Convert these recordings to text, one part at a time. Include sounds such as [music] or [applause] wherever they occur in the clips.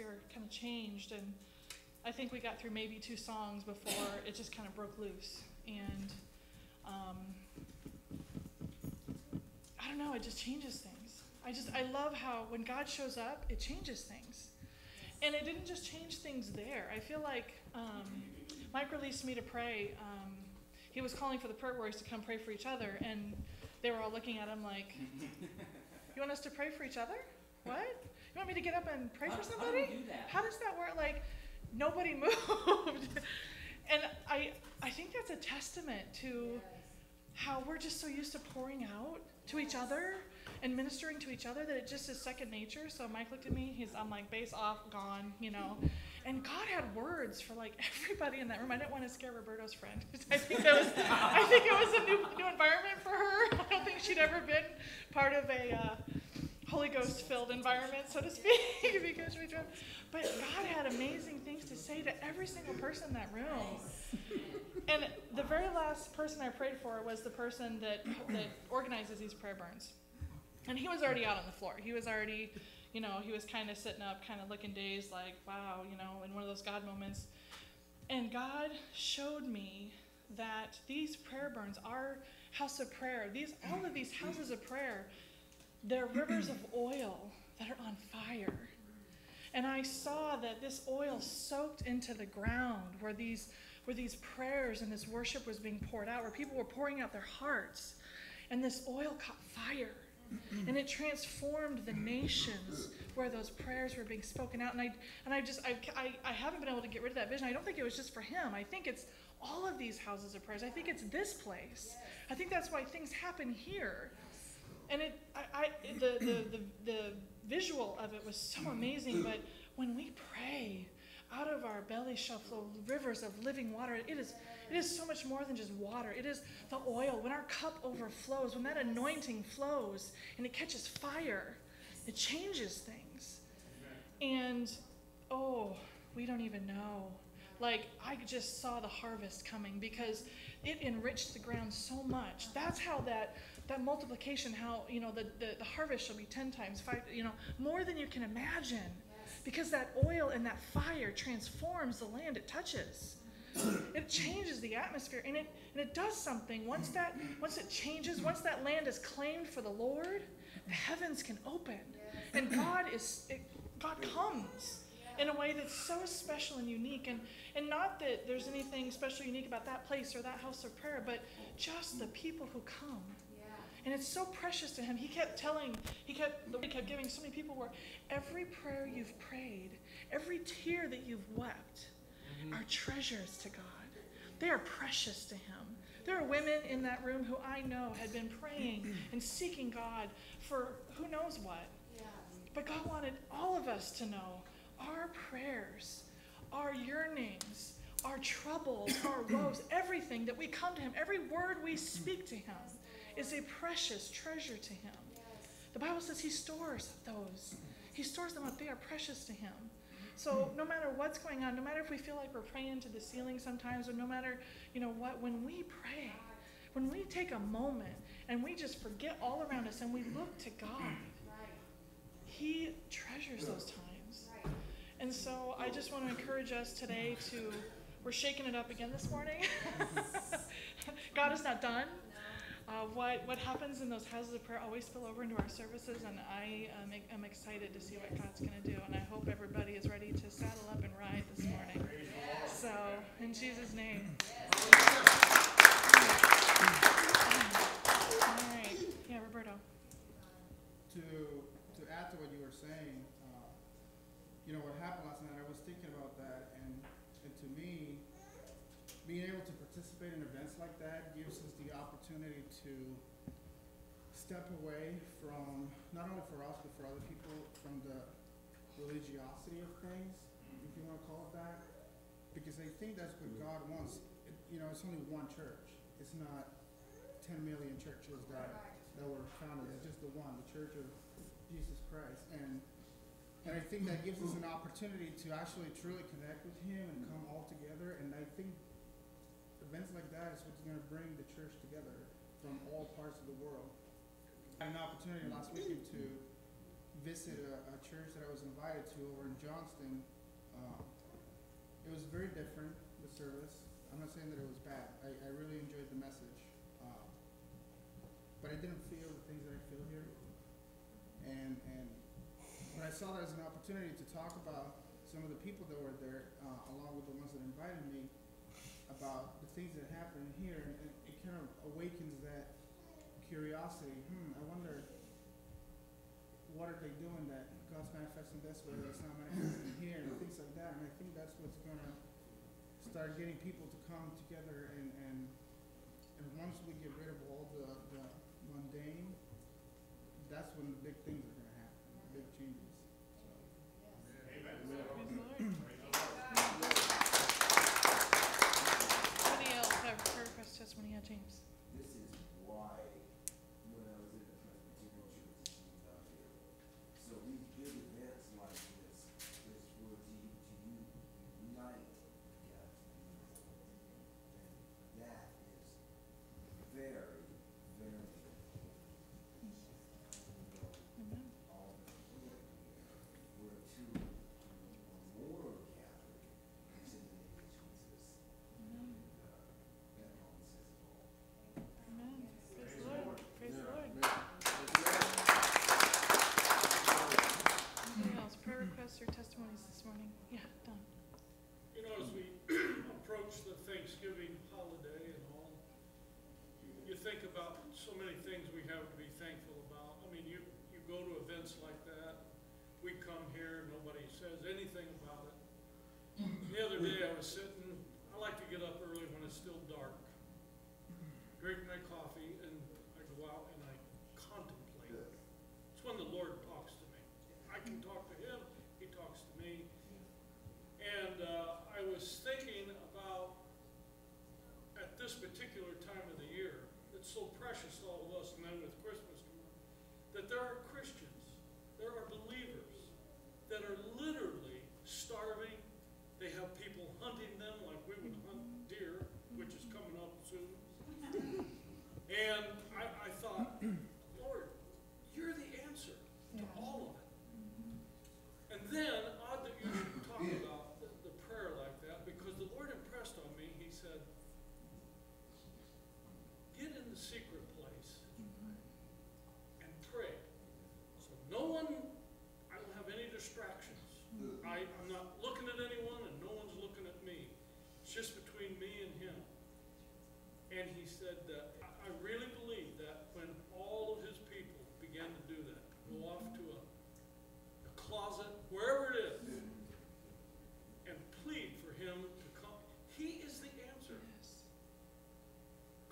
atmosphere kind of changed, and I think we got through maybe two songs before it just kind of broke loose. And um, I don't know, it just changes things. I just, I love how when God shows up, it changes things. And it didn't just change things there. I feel like um, Mike released me to pray. Um, he was calling for the prayer warriors to come pray for each other, and they were all looking at him like, You want us to pray for each other? What? You want me to get up and pray How- for how do somebody? do? How does that work? Like, nobody [laughs] moved. and I, I think that's a testament to how we're just so used to pouring out to each other and ministering to each other that it just is second nature. So Mike looked at me, he's I'm like base off, gone, you know. [laughs] And God had words for like everybody in that room. I didn't want to scare Roberto's friend. I think that was I think it was a new new environment for her. [laughs] I don't think she'd ever been part of a uh, Holy Ghost filled environment, so to speak, [laughs] because we drove. But God had amazing things to say to every single person in that room. And the very last person I prayed for was the person that that organizes these prayer burns. And he was already out on the floor. He was already, you know, he was kind of sitting up, kind of looking dazed, like, wow, you know, in one of those God moments. And God showed me that these prayer burns, our house of prayer, these all of these houses of prayer, they're rivers of oil that are on fire. And I saw that this oil soaked into the ground where these where these prayers and this worship was being poured out, where people were pouring out their hearts. And this oil caught fire. And it transformed the nations where those prayers were being spoken out. And I, and I just, I, I, I haven't been able to get rid of that vision. I don't think it was just for him. I think it's all of these houses of prayers. I think it's this place. I think that's why things happen here. And it, I, I the, the, the, the visual of it was so amazing. But when we pray, out of our belly shall flow rivers of living water. It is, it is so much more than just water. It is the oil. When our cup overflows, when that anointing flows and it catches fire, it changes things. And oh, we don't even know. Like, I just saw the harvest coming because it enriched the ground so much. That's how that that multiplication, how you know the, the, the harvest shall be ten times, five, you know, more than you can imagine. Because that oil and that fire transforms the land it touches. It changes the atmosphere and it and it does something. Once that once it changes, once that land is claimed for the Lord, the heavens can open. And God is it, God comes in a way that's so special and unique. And, and not that there's anything special unique about that place or that house of prayer, but just the people who come. And it's so precious to him. He kept telling, he kept, the Lord kept giving so many people where every prayer you've prayed, every tear that you've wept, mm-hmm. are treasures to God. They are precious to him. There are women in that room who I know had been praying [clears throat] and seeking God for who knows what. But God wanted all of us to know our prayers, our yearnings, our troubles, our [clears throat] woes, everything that we come to Him, every word we speak to Him is a precious treasure to Him. The Bible says He stores those, He stores them up. They are precious to Him. So no matter what's going on, no matter if we feel like we're praying to the ceiling sometimes, or no matter, you know what, when we pray, when we take a moment and we just forget all around us and we look to God, He treasures those times. And so I just want to encourage us today to, we're shaking it up again this morning. [laughs] God is not done. Uh, what, what happens in those houses of prayer always spill over into our services, and I um, am excited to see what God's going to do. And I hope everybody is ready to saddle up and ride this morning. So, in Jesus' name. All right. Yeah, Roberto. to to add to what you were saying, uh, you know what happened last night. I was thinking about that, and and to me, being able to participate in events like that gives us the opportunity to step away from not only for us but for other people from the religiosity of things, if you want to call it that, because I think that's what God wants. It, you know, it's only one church. It's not ten million churches that that were founded. It's just the one, the Church of Jesus Christ. And and I think that gives us an opportunity to actually truly connect with Him and come all together. And I think events like that is what's going to bring the church together from all parts of the world. I had an opportunity last weekend to visit a, a church that I was invited to over in Johnston. Um, it was very different, the service. I'm not saying that it was bad. I, I really enjoyed the message. Um, but I didn't feel the things that I feel here. And, and when I saw that as an opportunity to talk about some of the people that were there, uh, along with the ones that invited me, about things that happen here, and it, it kind of awakens that curiosity. Hmm, I wonder what are they doing that God's manifesting this way, that's not manifesting here, and things like that. And I think that's what's going to start getting people to come together and, and, and once we get rid of the other day I was sitting, I like to get up early when it's still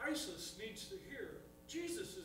crisis needs to hear. Jesus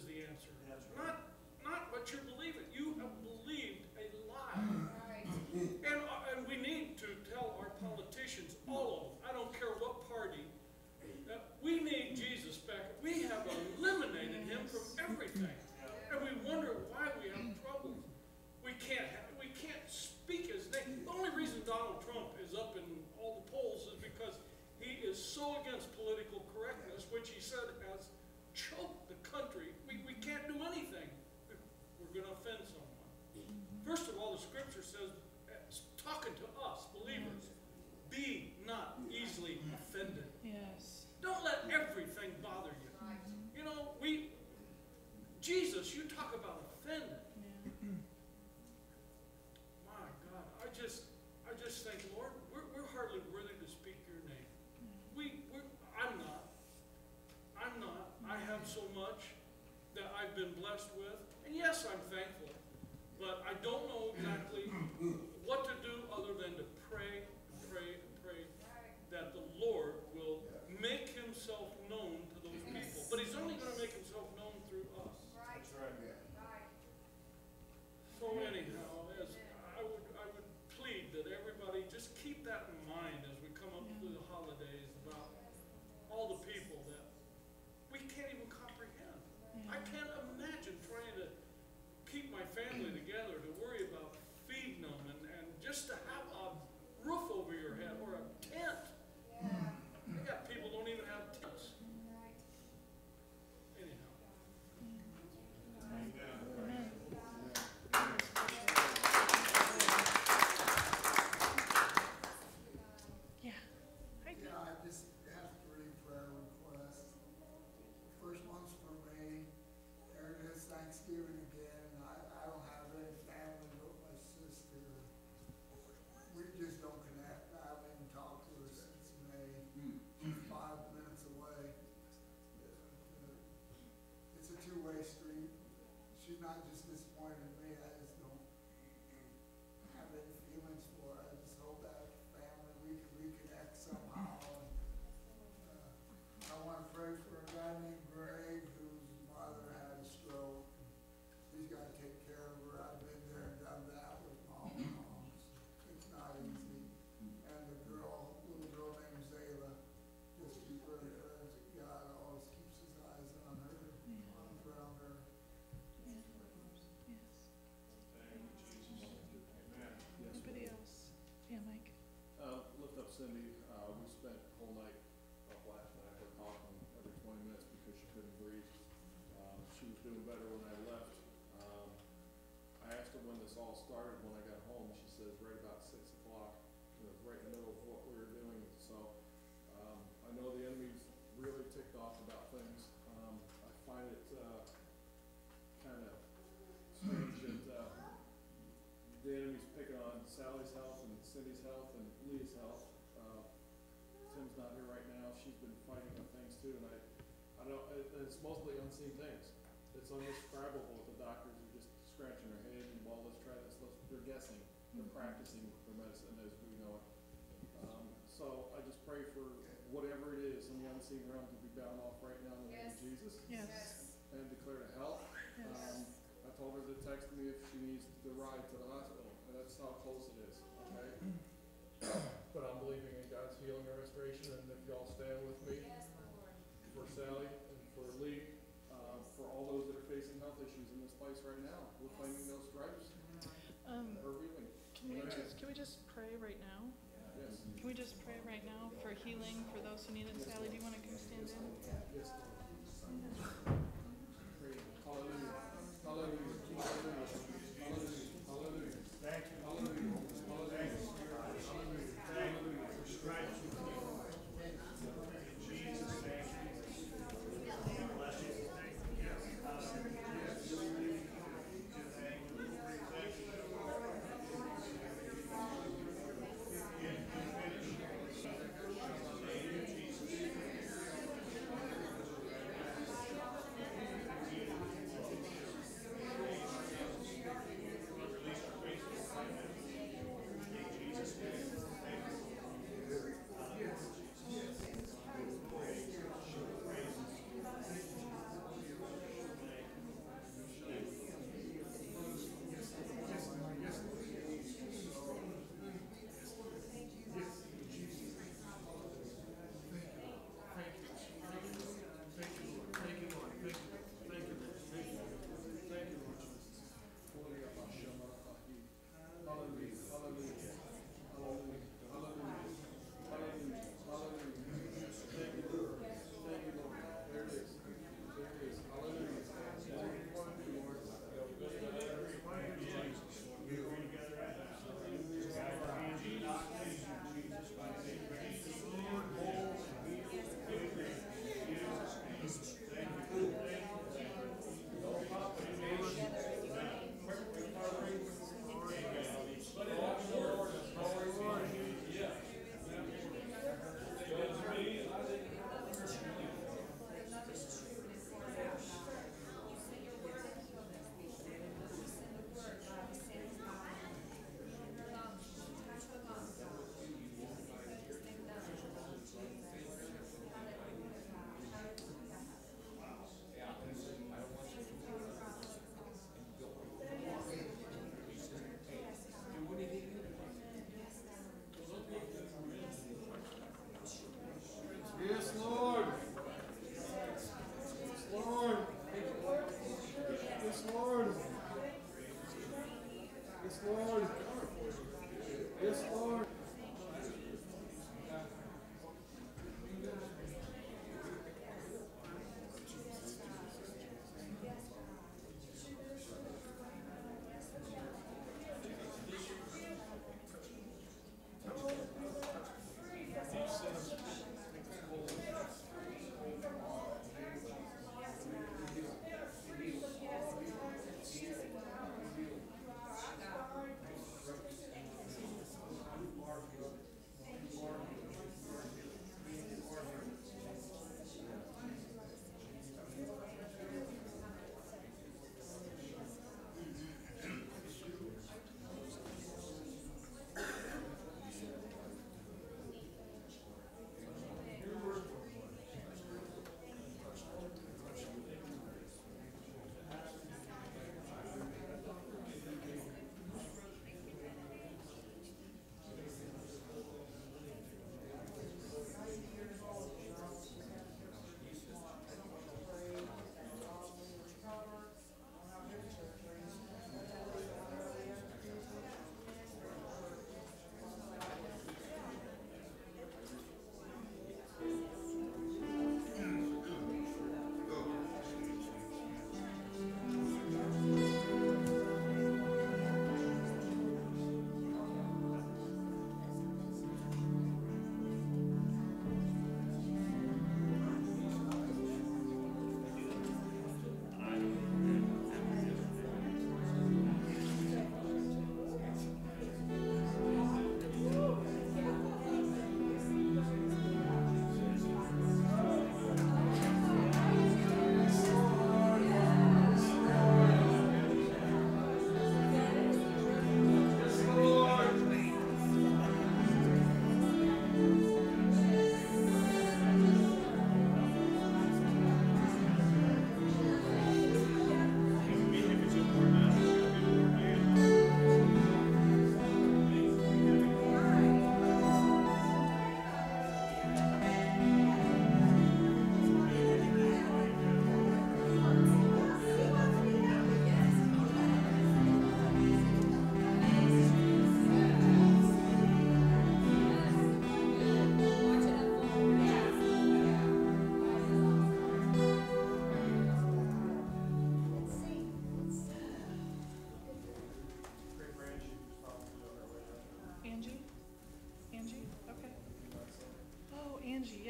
not just disappointed Cindy, uh, we spent the whole night up last night, her coughing every twenty minutes because she couldn't breathe. Um, she was doing better when I left. Um, I asked her when this all started, when I got home, she says right about too, and I, I don't, it, it's mostly unseen things. It's indescribable, the doctors are just scratching their head and, well, let's try this, let's, they're guessing, they're practicing their medicine as we know it. Um, so I just pray for whatever it is in the unseen realm to be bound off right now in the name of Jesus Yes, and declare to health. yes. Um, I told her to text me if she needs the ride to the hospital, and that's how close it is, okay? But I'm believing in God's healing and restoration, and if y'all stand with me for Sally and for Lee, uh, for all those that are facing health issues in this place right now, we're claiming those stripes, Um, her healing, can we just, can we just pray right now? Can we just pray right now for healing for those who need it? Sally, do you wanna come stand in?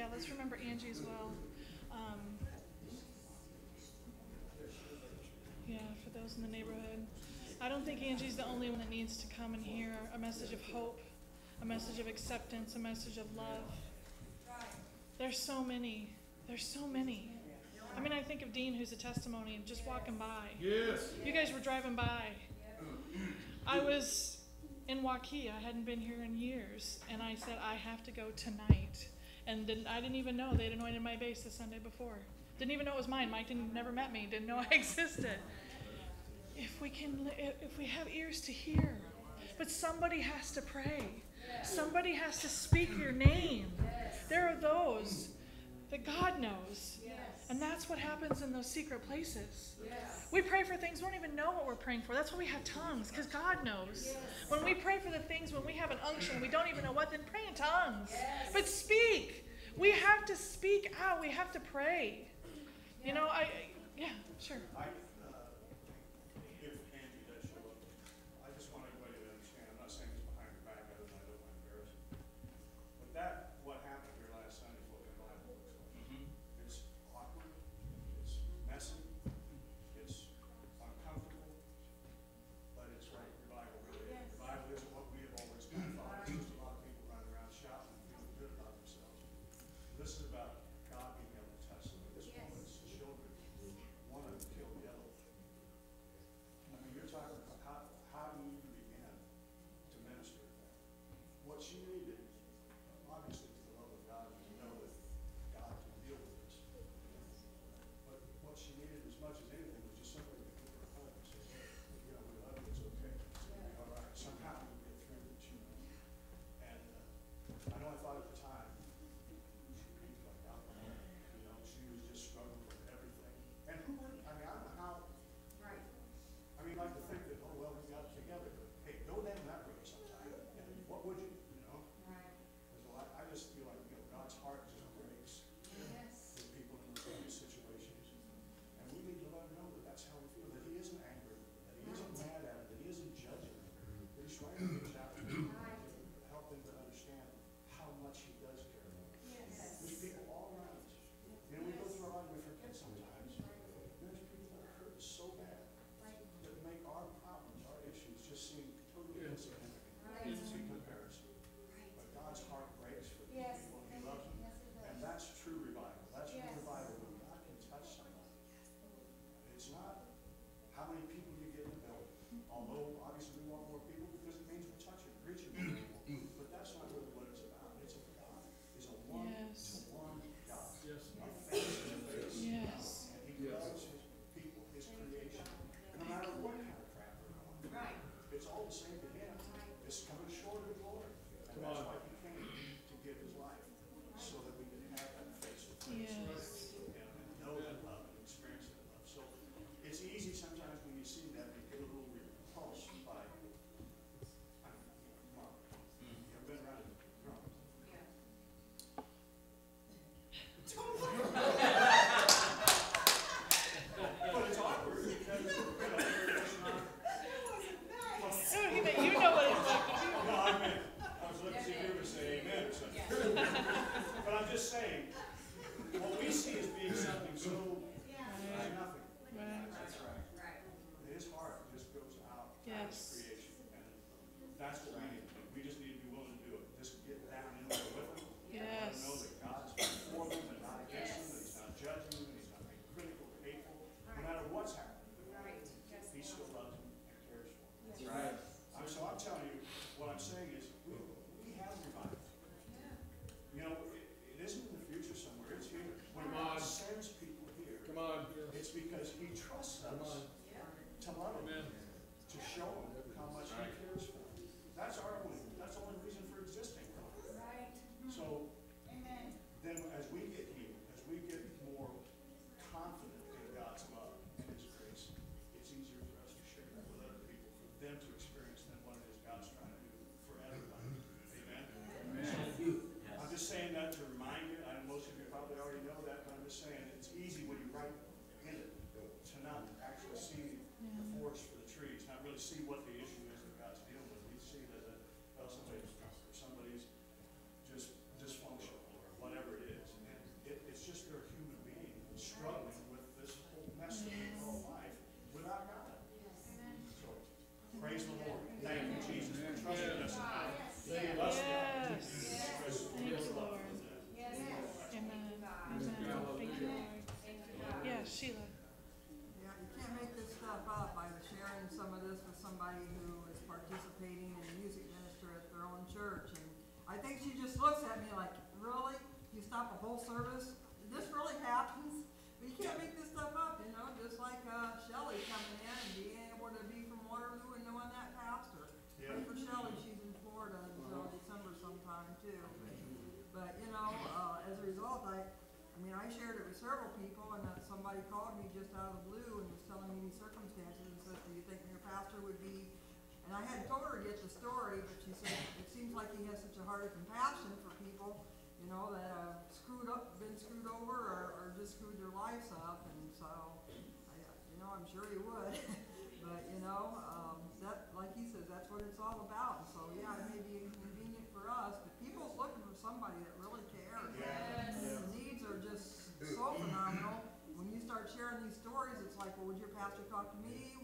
Yeah, let's remember Angie as well. Um, yeah, for those in the neighborhood. I don't think Angie's the only one that needs to come and hear a message of hope, a message of acceptance, a message of love. There's so many. There's so many. I mean, I think of Dean, who's a testimony, and just walking by. Yes. You guys were driving by. I was in Waukee. I hadn't been here in years, and I said I have to go tonight. And didn't, I didn't even know they'd anointed my base the Sunday before. Didn't even know it was mine. Mike didn't never met me. Didn't know [laughs] I existed. If we can, if if we have ears to hear, but somebody has to pray. Somebody has to speak your name. There are those that God knows. And that's what happens in those secret places. We pray for things we don't even know what we're praying for. That's why we have tongues, because God knows. When we pray for the things, when we have an unction, we don't even know what, then pray in tongues. But speak. We have to speak out. We have to pray. You know, I, I- yeah, sure. I, the story, but she said it seems like he has such a heart of compassion for people, you know, that have screwed up, been screwed over, or, or just screwed their lives up. And so, I, you know, I'm sure he would. [laughs] but you know, um, that like he says, that's what it's all about. So yeah, it may be inconvenient for us, but people's looking for somebody that really cares. Yes. yes. The needs are just so phenomenal. When you start sharing these stories, it's like, well, would your pastor talk to me?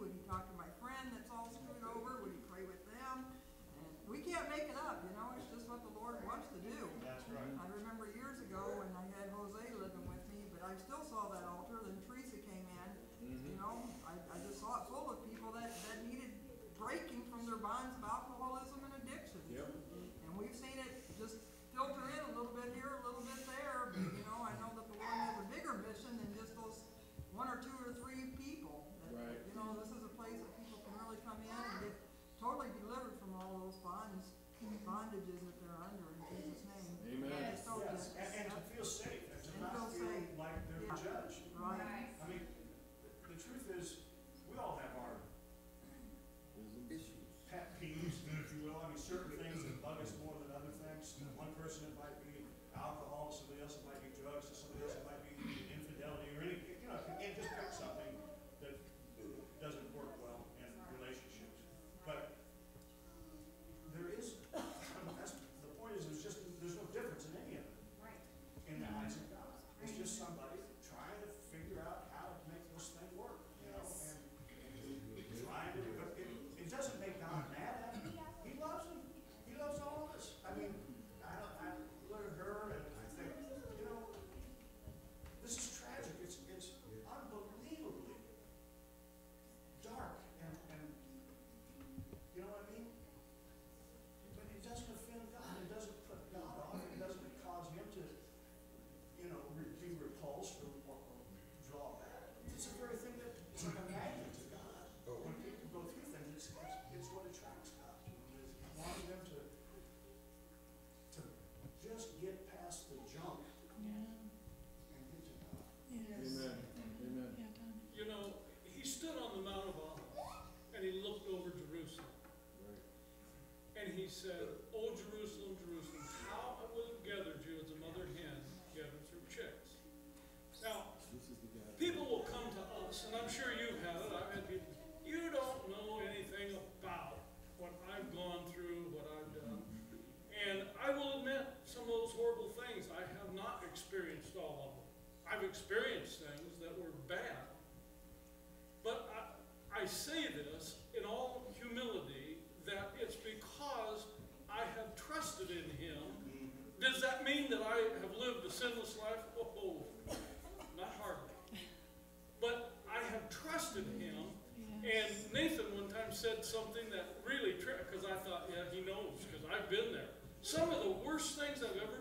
I've ever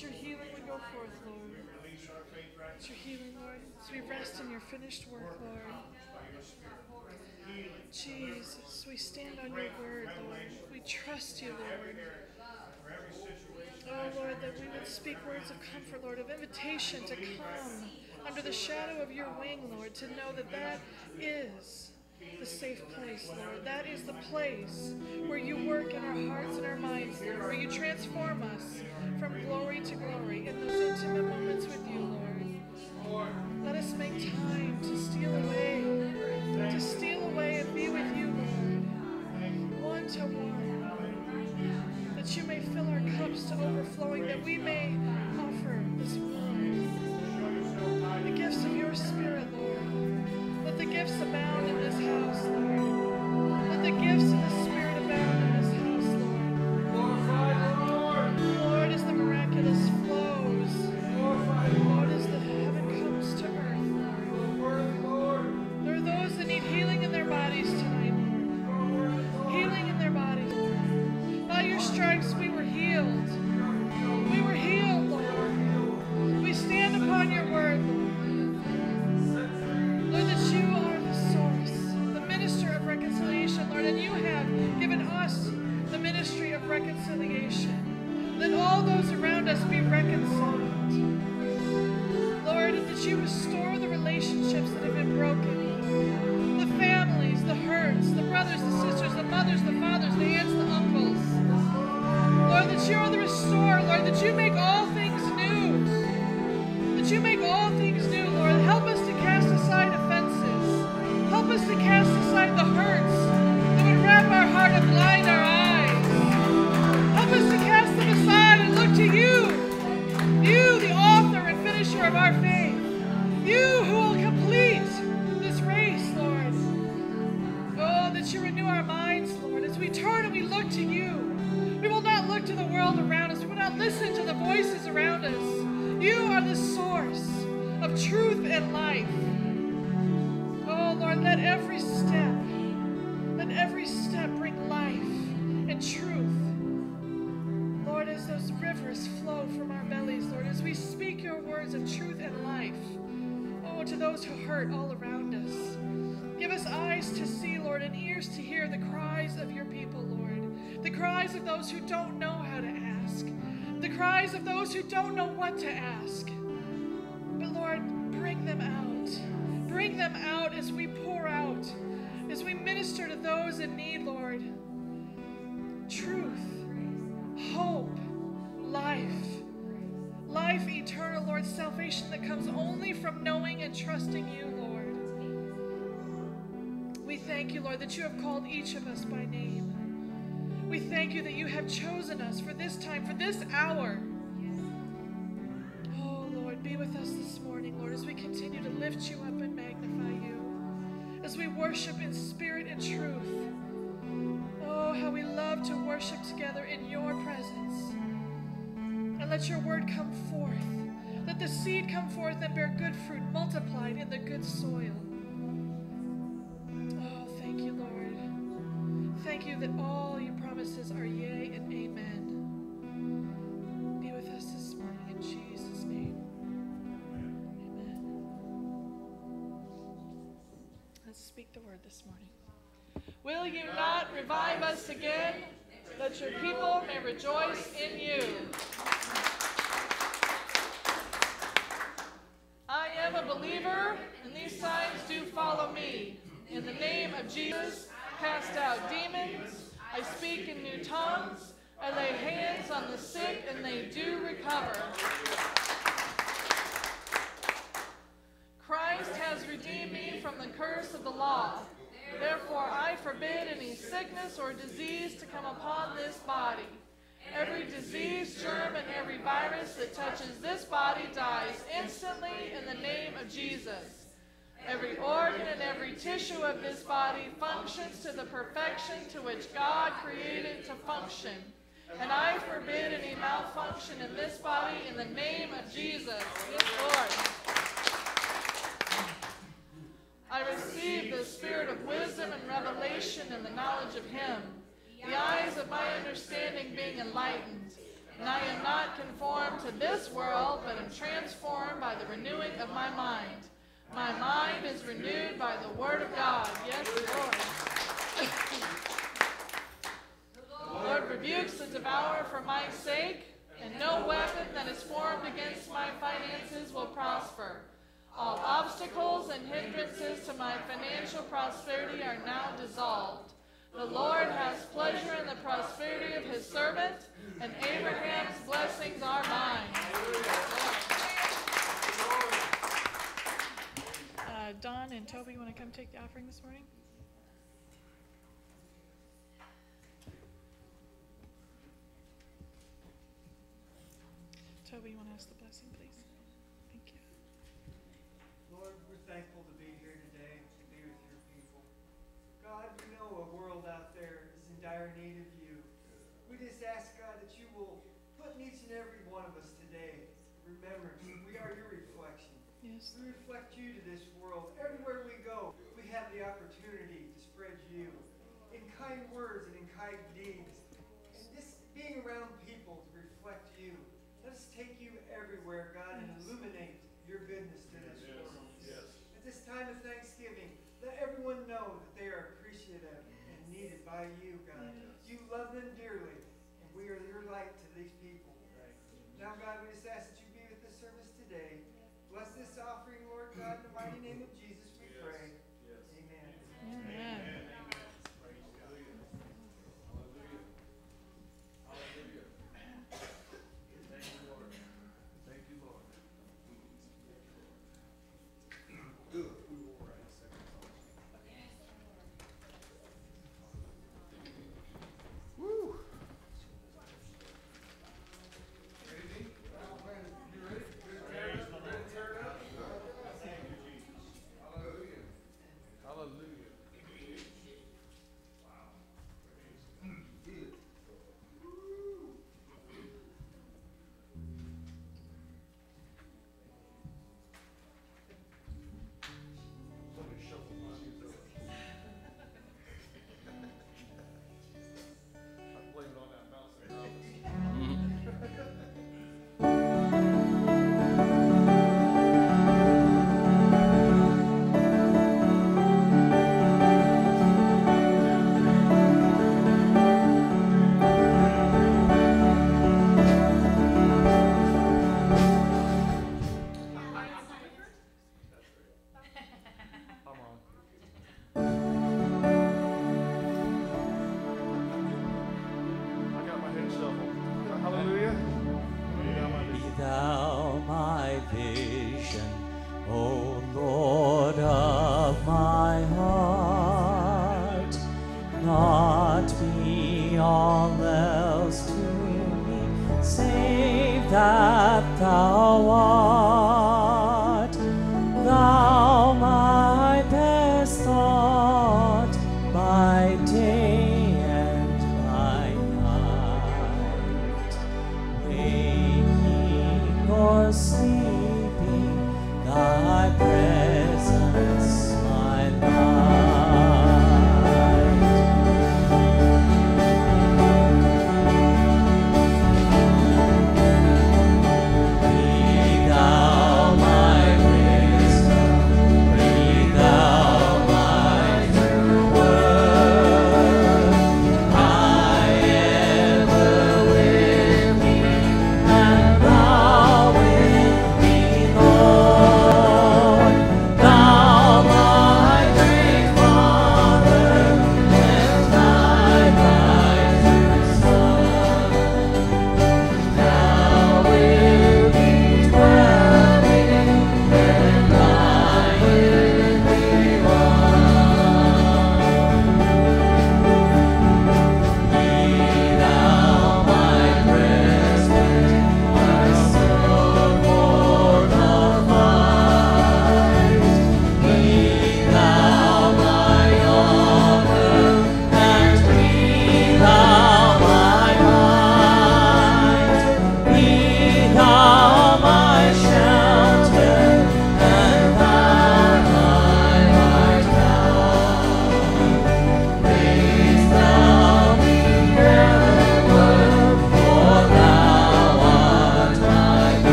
Your healing would go forth, Lord. It's your healing, Lord. As we rest in your finished work, Lord. Jesus, we stand on your word, Lord. We trust you, Lord. Oh, Lord, that we would speak words of comfort, Lord, of invitation to come under the shadow of your wing, Lord, to know that that is the safe place, Lord. That is the place where you work in our hearts and our minds, Lord, where you transform us from glory to glory in those intimate moments with you, Lord. Let us make time to steal away, to steal away and be with you, Lord, one to one, that you may fill our cups to overflowing, that we may offer this world the gifts of your Spirit, Lord. From knowing and trusting you, Lord. We thank you, Lord, that you have called each of us by name. We thank you that you have chosen us for this time, for this hour. Oh, Lord, be with us this morning, Lord, as we continue to lift you up and magnify you, as we worship in spirit and truth. Oh, how we love to worship together in your presence. And let your word come forth. The seed come forth and bear good fruit, multiplied in the good soil. Oh, thank you, Lord. Thank you that all your promises are yea and amen. Be with us this morning in Jesus' name. Amen. Let's speak the word this morning. Will you not revive us again, that your people may rejoice in you? I am a believer, and these signs do follow me. In the name of Jesus, cast out demons. I speak in new tongues. I lay hands on the sick, and they do recover. Christ has redeemed me from the curse of the law. Therefore, I forbid any sickness or disease to come upon this body. Every disease, germ, and every virus that touches this body dies instantly in the name of Jesus. Every organ and every tissue of this body functions to the perfection to which God created it to function. And I forbid any malfunction in this body in the name of Jesus. Yes, Lord. I receive the spirit of wisdom and revelation and the knowledge of Him, the eyes of my understanding being enlightened, and I am not conformed to this world, but am transformed by the renewing of my mind. My mind is renewed by the word of God. Yes, Lord. Lord rebukes the devourer for my sake, and no weapon that is formed against my finances will prosper. All obstacles and hindrances to my financial prosperity are now dissolved. The Lord has pleasure in the prosperity of his servant, and Abraham's blessings are mine. Uh, Don and Toby, you want to come take the offering this morning? Toby, you want to ask the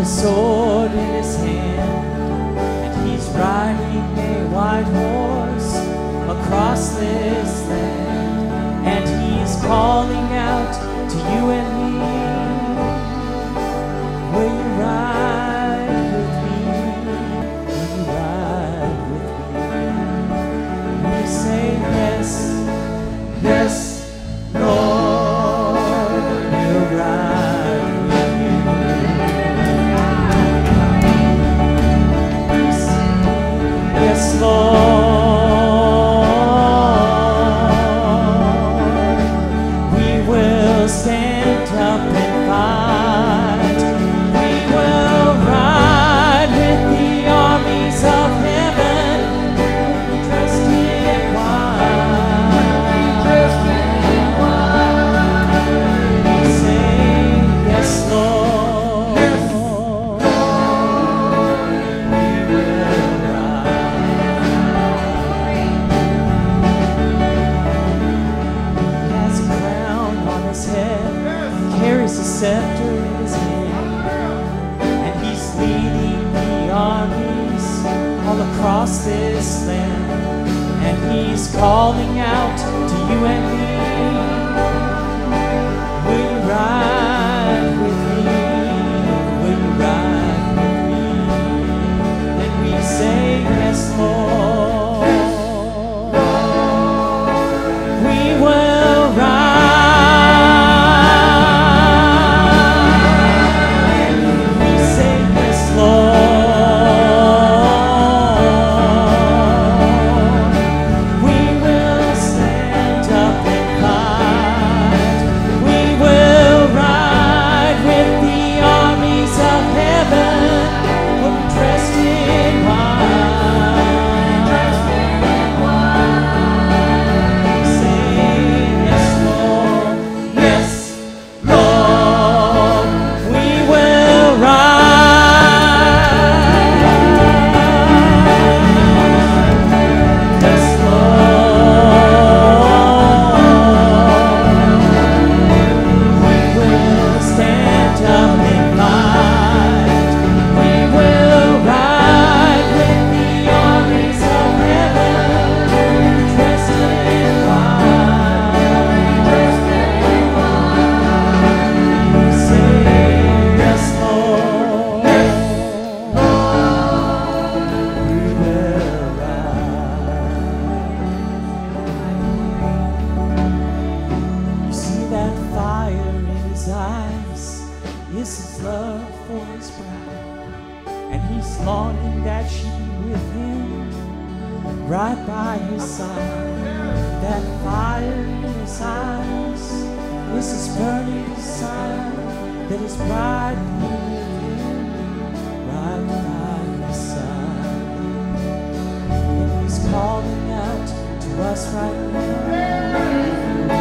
a sword in his hand, and he's riding a white horse across this land, and he's calling out to you and me. to us right now.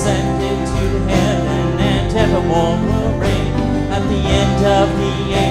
ascended to heaven and evermore will reign at the end of the age.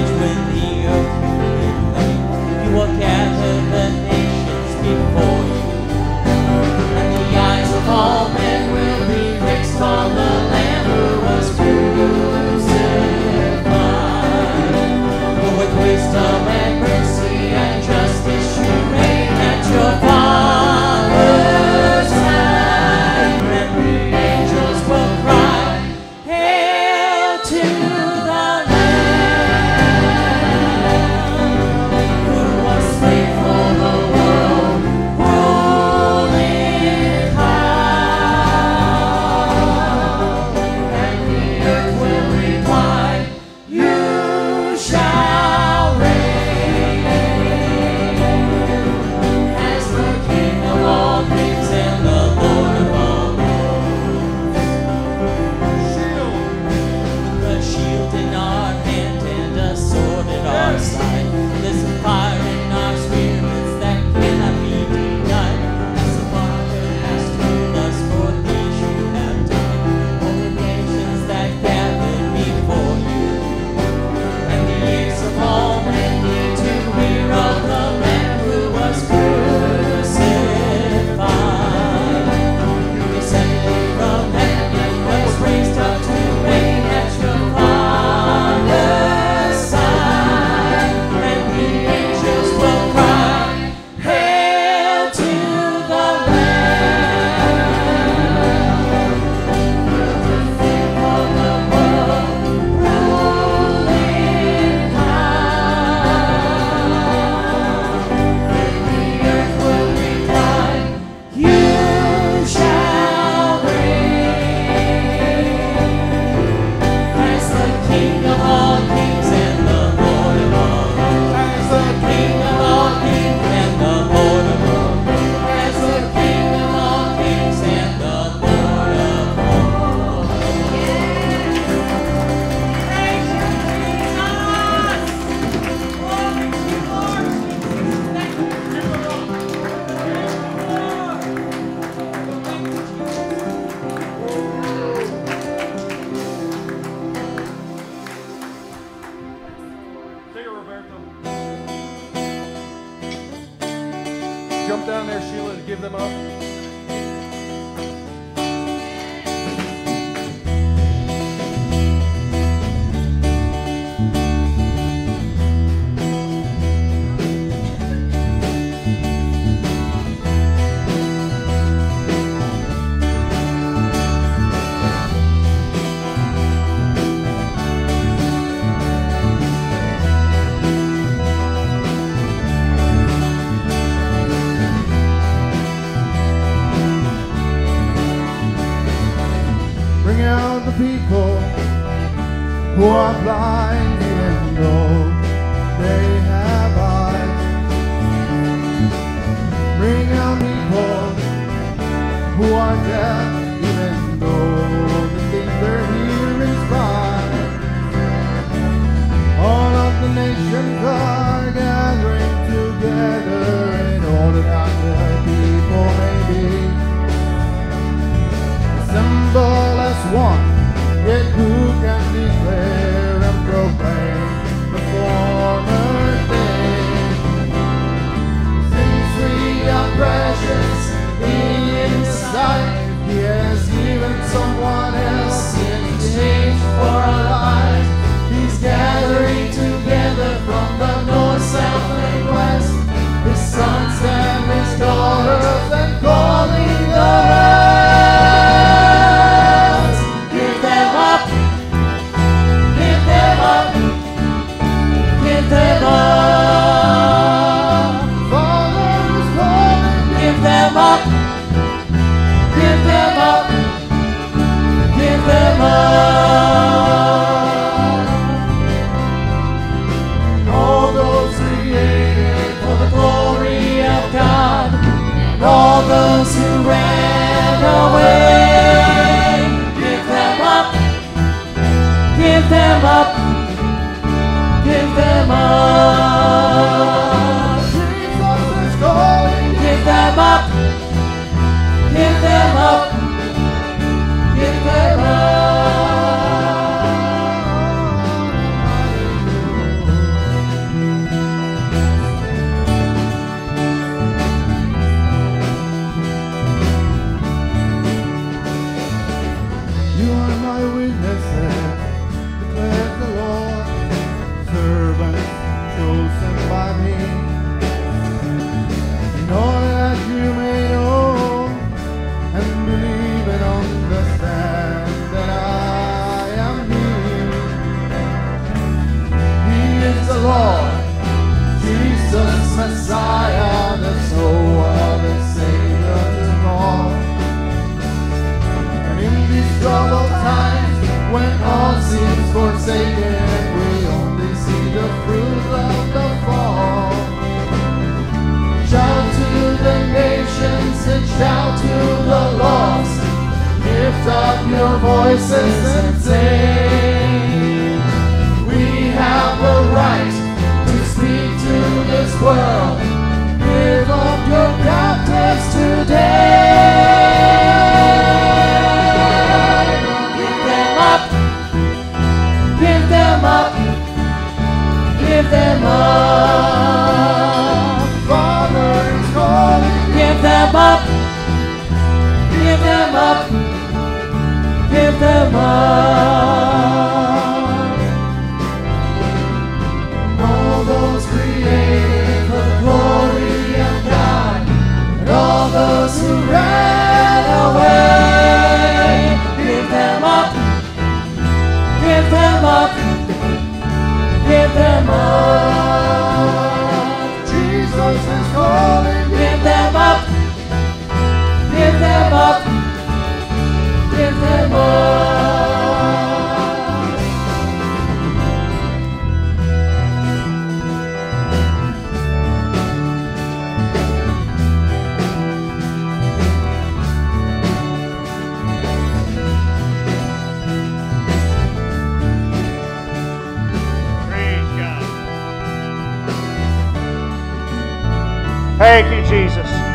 them up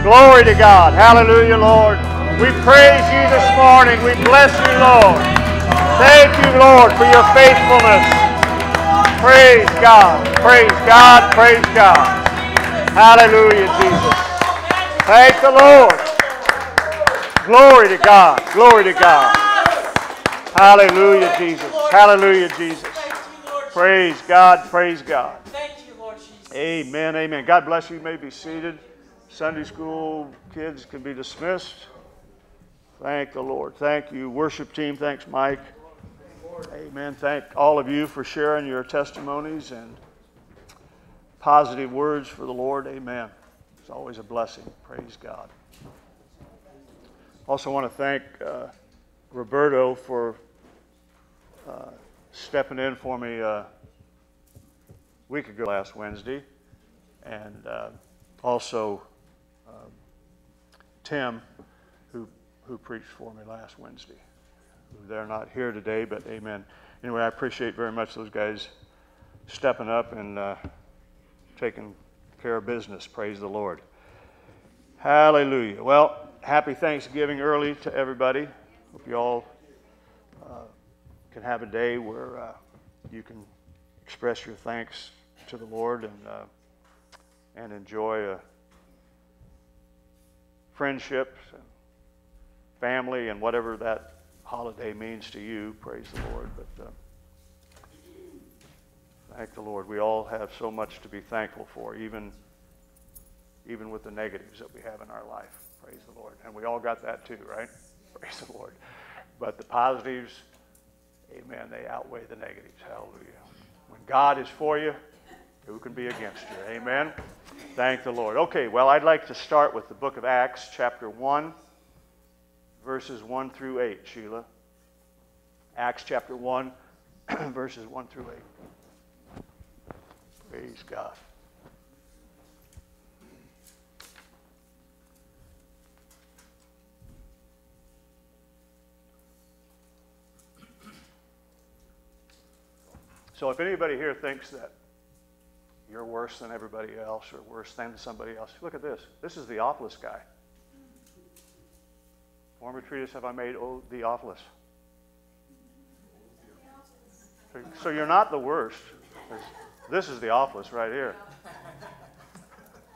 Glory to God. Hallelujah, Lord. We praise you this morning. We bless you, Lord. Thank you, Lord, for your faithfulness. Praise God. Praise God. Praise God. Hallelujah, Jesus. Thank the Lord. Glory to God. Glory to God. Hallelujah, Jesus. Hallelujah, Jesus. Praise God. Praise God. Amen. Amen. God bless you. You may be seated. Sunday school kids can be dismissed. Thank the Lord. Thank you, worship team. Thanks, Mike. Amen. Thank all of you for sharing your testimonies and positive words for the Lord. Amen. It's always a blessing. Praise God. Also, want to thank uh, Roberto for uh, stepping in for me a week ago last Wednesday. And uh, also, Tim, who who preached for me last Wednesday. They're not here today, but amen. Anyway, I appreciate very much those guys stepping up and uh, taking care of business. Praise the Lord. Hallelujah. Well, happy Thanksgiving early to everybody. Hope you all uh, can have a day where uh, you can express your thanks to the Lord and uh, and enjoy a friendships and family and whatever that holiday means to you. Praise the Lord. But uh, thank the Lord. We all have so much to be thankful for, even even with the negatives that we have in our life. Praise the Lord. And we all got that too, right? [laughs] Praise the Lord. But the positives, amen, they outweigh the negatives. Hallelujah. When God is for you, who can be against you? Amen. Thank the Lord. Okay, well, I'd like to start with the book of Acts, chapter 1, verses 1 through 8, Sheila. Acts chapter 1, [clears throat] verses 1 through 8. Praise God. So if anybody here thinks that you're worse than everybody else or worse than somebody else, look at this. This is the Theophilus guy. Former treatise have I made, O Theophilus. So you're not the worst. This is the Theophilus right here.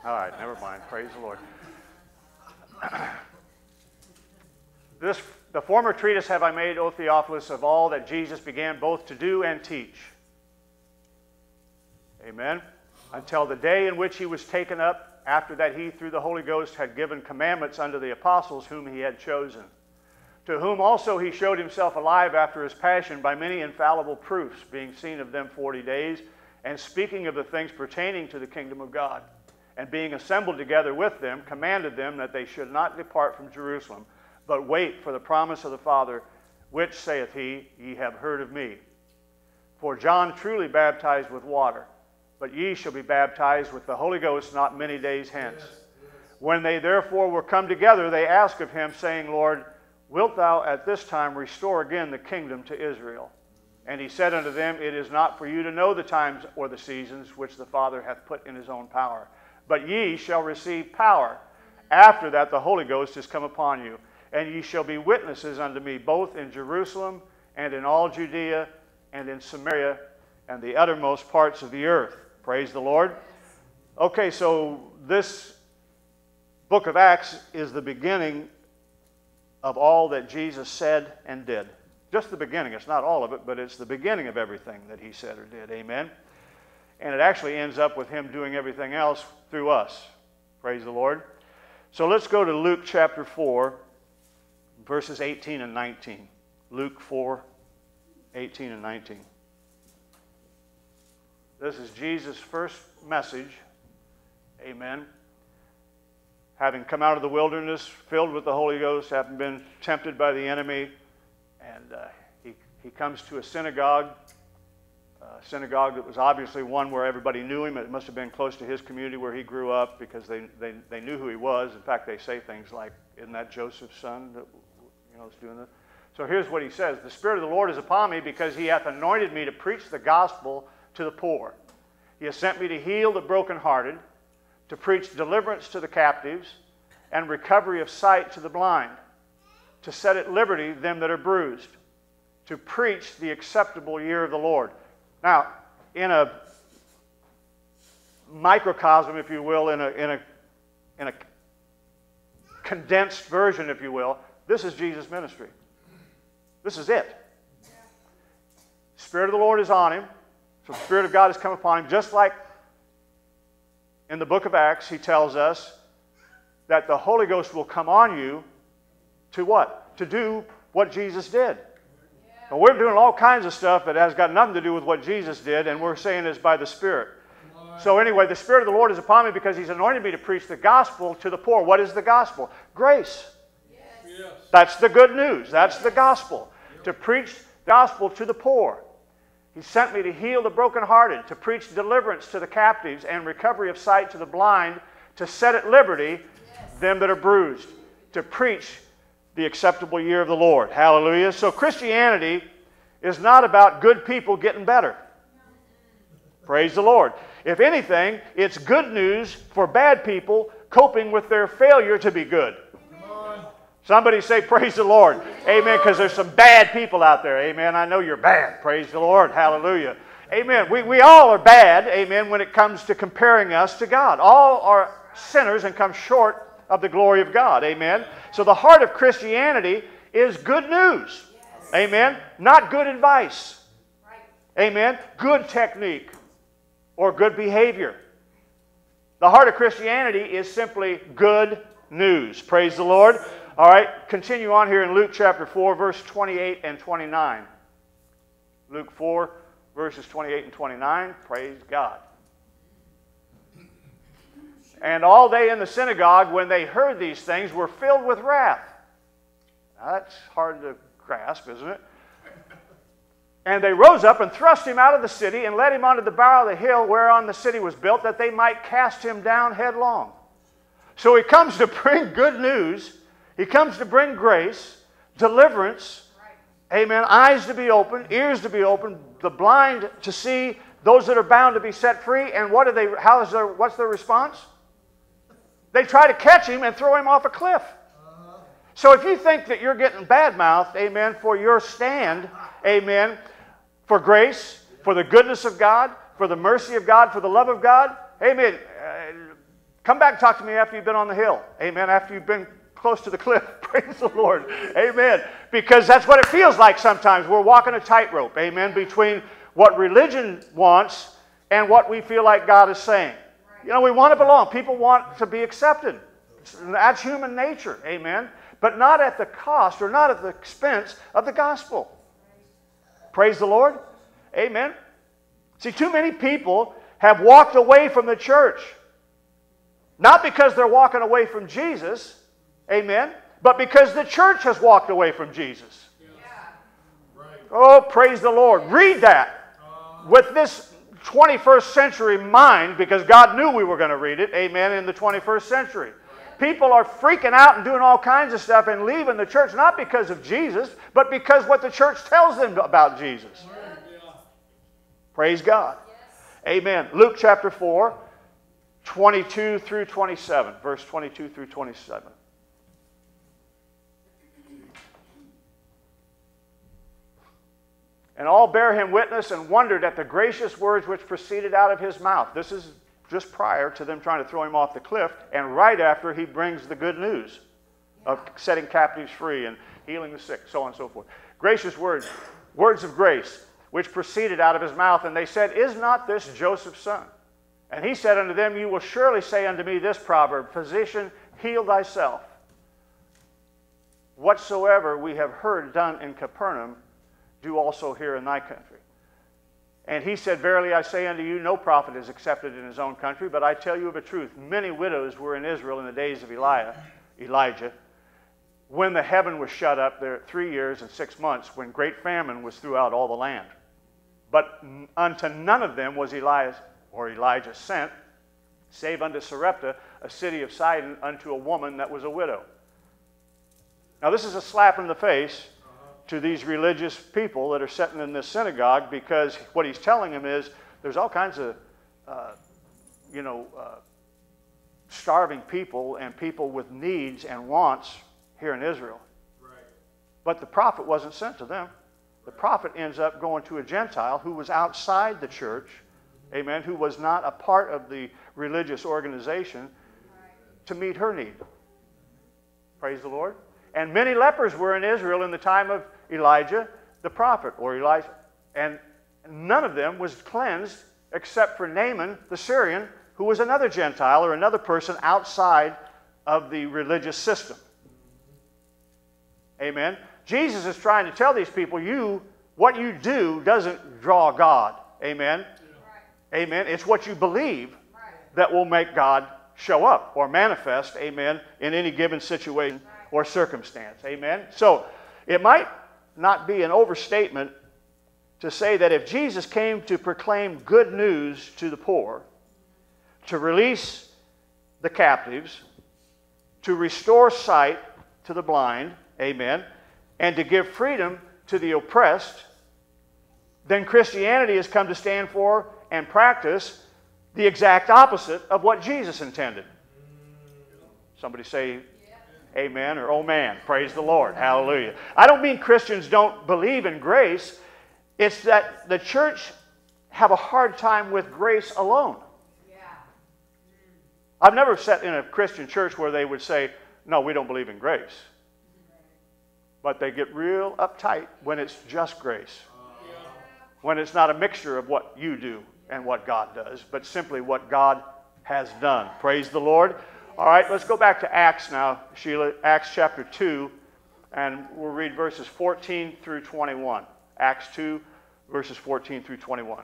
All right, never mind. Praise the Lord. [clears throat] This, the former treatise have I made, O Theophilus, of all that Jesus began both to do and teach. Amen. Until the day in which he was taken up, after that he, through the Holy Ghost, had given commandments unto the apostles whom he had chosen. To whom also he showed himself alive after his passion by many infallible proofs, being seen of them forty days, and speaking of the things pertaining to the kingdom of God. And being assembled together with them, commanded them that they should not depart from Jerusalem, but wait for the promise of the Father, which, saith he, ye have heard of me. For John truly baptized with water but ye shall be baptized with the Holy Ghost not many days hence. Yes, yes. When they therefore were come together, they asked of him, saying, Lord, wilt thou at this time restore again the kingdom to Israel? And he said unto them, It is not for you to know the times or the seasons which the Father hath put in his own power, but ye shall receive power. After that, the Holy Ghost is come upon you, and ye shall be witnesses unto me both in Jerusalem and in all Judea and in Samaria and the uttermost parts of the earth. Praise the Lord. Okay, so this book of Acts is the beginning of all that Jesus said and did. Just the beginning. It's not all of it, but it's the beginning of everything that he said or did. Amen. And it actually ends up with him doing everything else through us. Praise the Lord. So let's go to Luke chapter 4, verses 18 and 19. Luke 4, 18 and 19. This is Jesus' first message. Amen. Having come out of the wilderness, filled with the Holy Ghost, having been tempted by the enemy, and uh, he, he comes to a synagogue, a synagogue that was obviously one where everybody knew him. It must have been close to his community where he grew up because they, they, they knew who he was. In fact, they say things like, Isn't that Joseph's son that you know, is doing this? So here's what he says The Spirit of the Lord is upon me because he hath anointed me to preach the gospel to the poor. He has sent me to heal the brokenhearted, to preach deliverance to the captives, and recovery of sight to the blind, to set at liberty them that are bruised, to preach the acceptable year of the Lord. Now, in a microcosm, if you will, in a, in a, in a condensed version, if you will, this is Jesus' ministry. This is it. Spirit of the Lord is on him. So the Spirit of God has come upon him, just like in the book of Acts, he tells us that the Holy Ghost will come on you to what? To do what Jesus did. Yeah. we're doing all kinds of stuff that has got nothing to do with what Jesus did, and we're saying it's by the Spirit. So, anyway, the Spirit of the Lord is upon me because He's anointed me to preach the gospel to the poor. What is the gospel? Grace. Yes. That's the good news. That's the gospel. To preach the gospel to the poor. He sent me to heal the brokenhearted, to preach deliverance to the captives, and recovery of sight to the blind, to set at liberty them that are bruised, to preach the acceptable year of the Lord. Hallelujah. So Christianity is not about good people getting better. Praise the Lord. If anything, it's good news for bad people coping with their failure to be good. Somebody say, Praise the Lord. Amen. Because there's some bad people out there. Amen. I know you're bad. Praise the Lord. Hallelujah. Amen. We, we all are bad. Amen. When it comes to comparing us to God, all are sinners and come short of the glory of God. Amen. So the heart of Christianity is good news. Amen. Not good advice. Amen. Good technique or good behavior. The heart of Christianity is simply good news. Praise the Lord. All right, continue on here in Luke chapter 4, verse 28 and 29. Luke 4, verses 28 and 29. Praise God. And all they in the synagogue, when they heard these things, were filled with wrath. Now, that's hard to grasp, isn't it? And they rose up and thrust him out of the city and led him onto the brow of the hill whereon the city was built, that they might cast him down headlong. So he comes to bring good news. He comes to bring grace, deliverance, amen, eyes to be open, ears to be open, the blind to see, those that are bound to be set free. And what are they, how is their, what's their response? They try to catch him and throw him off a cliff. So if you think that you're getting bad mouthed, amen, for your stand, amen, for grace, for the goodness of God, for the mercy of God, for the love of God, amen. Uh, come back and talk to me after you've been on the hill, amen, after you've been close to the [laughs] cliff. Praise the Lord, amen. Because that's what it feels like sometimes. We're walking a tightrope, amen, between what religion wants and what we feel like God is saying. You know, we want to belong. People want to be accepted. That's human nature, amen but not at the cost or not at the expense of the gospel. Praise the Lord. Amen. See, too many people have walked away from the church. Not because they're walking away from Jesus, amen, but because the church has walked away from Jesus. Oh, praise the Lord. Read that with this 21st century mind because God knew we were going to read it, amen, in the 21st century people are freaking out and doing all kinds of stuff and leaving the church not because of Jesus, but because what the church tells them about Jesus. Praise God. Amen. Luke chapter 4, 22 through 27. Verse 22 through 27. And all bare him witness and wondered at the gracious words which proceeded out of his mouth. This is just prior to them trying to throw him off the cliff, and right after he brings the good news of setting captives free and healing the sick, so on and so forth. Gracious words, words of grace, which proceeded out of his mouth. And they said, Is not this Joseph's son? And he said unto them, You will surely say unto me this proverb Physician, heal thyself. Whatsoever we have heard done in Capernaum, do also here in thy country. And he said, Verily I say unto you, no prophet is accepted in his own country, but I tell you of a truth. Many widows were in Israel in the days of Elijah, Elijah, when the heaven was shut up there three years and six months, when great famine was throughout all the land. But unto none of them was Elias or Elijah sent, save unto Sarepta, a city of Sidon, unto a woman that was a widow. Now, this is a slap in the face to these religious people that are sitting in this synagogue because what he's telling them is there's all kinds of, uh, you know, uh, starving people and people with needs and wants here in Israel. Right. But the prophet wasn't sent to them. The prophet ends up going to a Gentile who was outside the church, amen, who was not a part of the religious organization to meet her need. Praise the Lord. And many lepers were in Israel in the time of Elijah the prophet or Elijah. And none of them was cleansed except for Naaman the Syrian, who was another Gentile or another person outside of the religious system. Amen. Jesus is trying to tell these people, you, what you do doesn't draw God. Amen. Right. Amen. It's what you believe right. that will make God show up or manifest, amen, in any given situation right. or circumstance. Amen. So it might not be an overstatement to say that if Jesus came to proclaim good news to the poor, to release the captives, to restore sight to the blind, amen, and to give freedom to the oppressed, then Christianity has come to stand for and practice the exact opposite of what Jesus intended. Somebody say amen or oh man. Praise the Lord. Hallelujah. I don't mean Christians don't believe in grace. It's that the church have a hard time with grace alone. Yeah. I've never sat in a Christian church where they would say, no, we don't believe in grace. But they get real uptight when it's just grace. When it's not a mixture of what you do and what God does, but simply what God has done. Praise the Lord. All right, let's go back to Acts now, Sheila. Acts chapter 2, and we'll read verses 14 through 21. Acts 2, verses 14 through 21.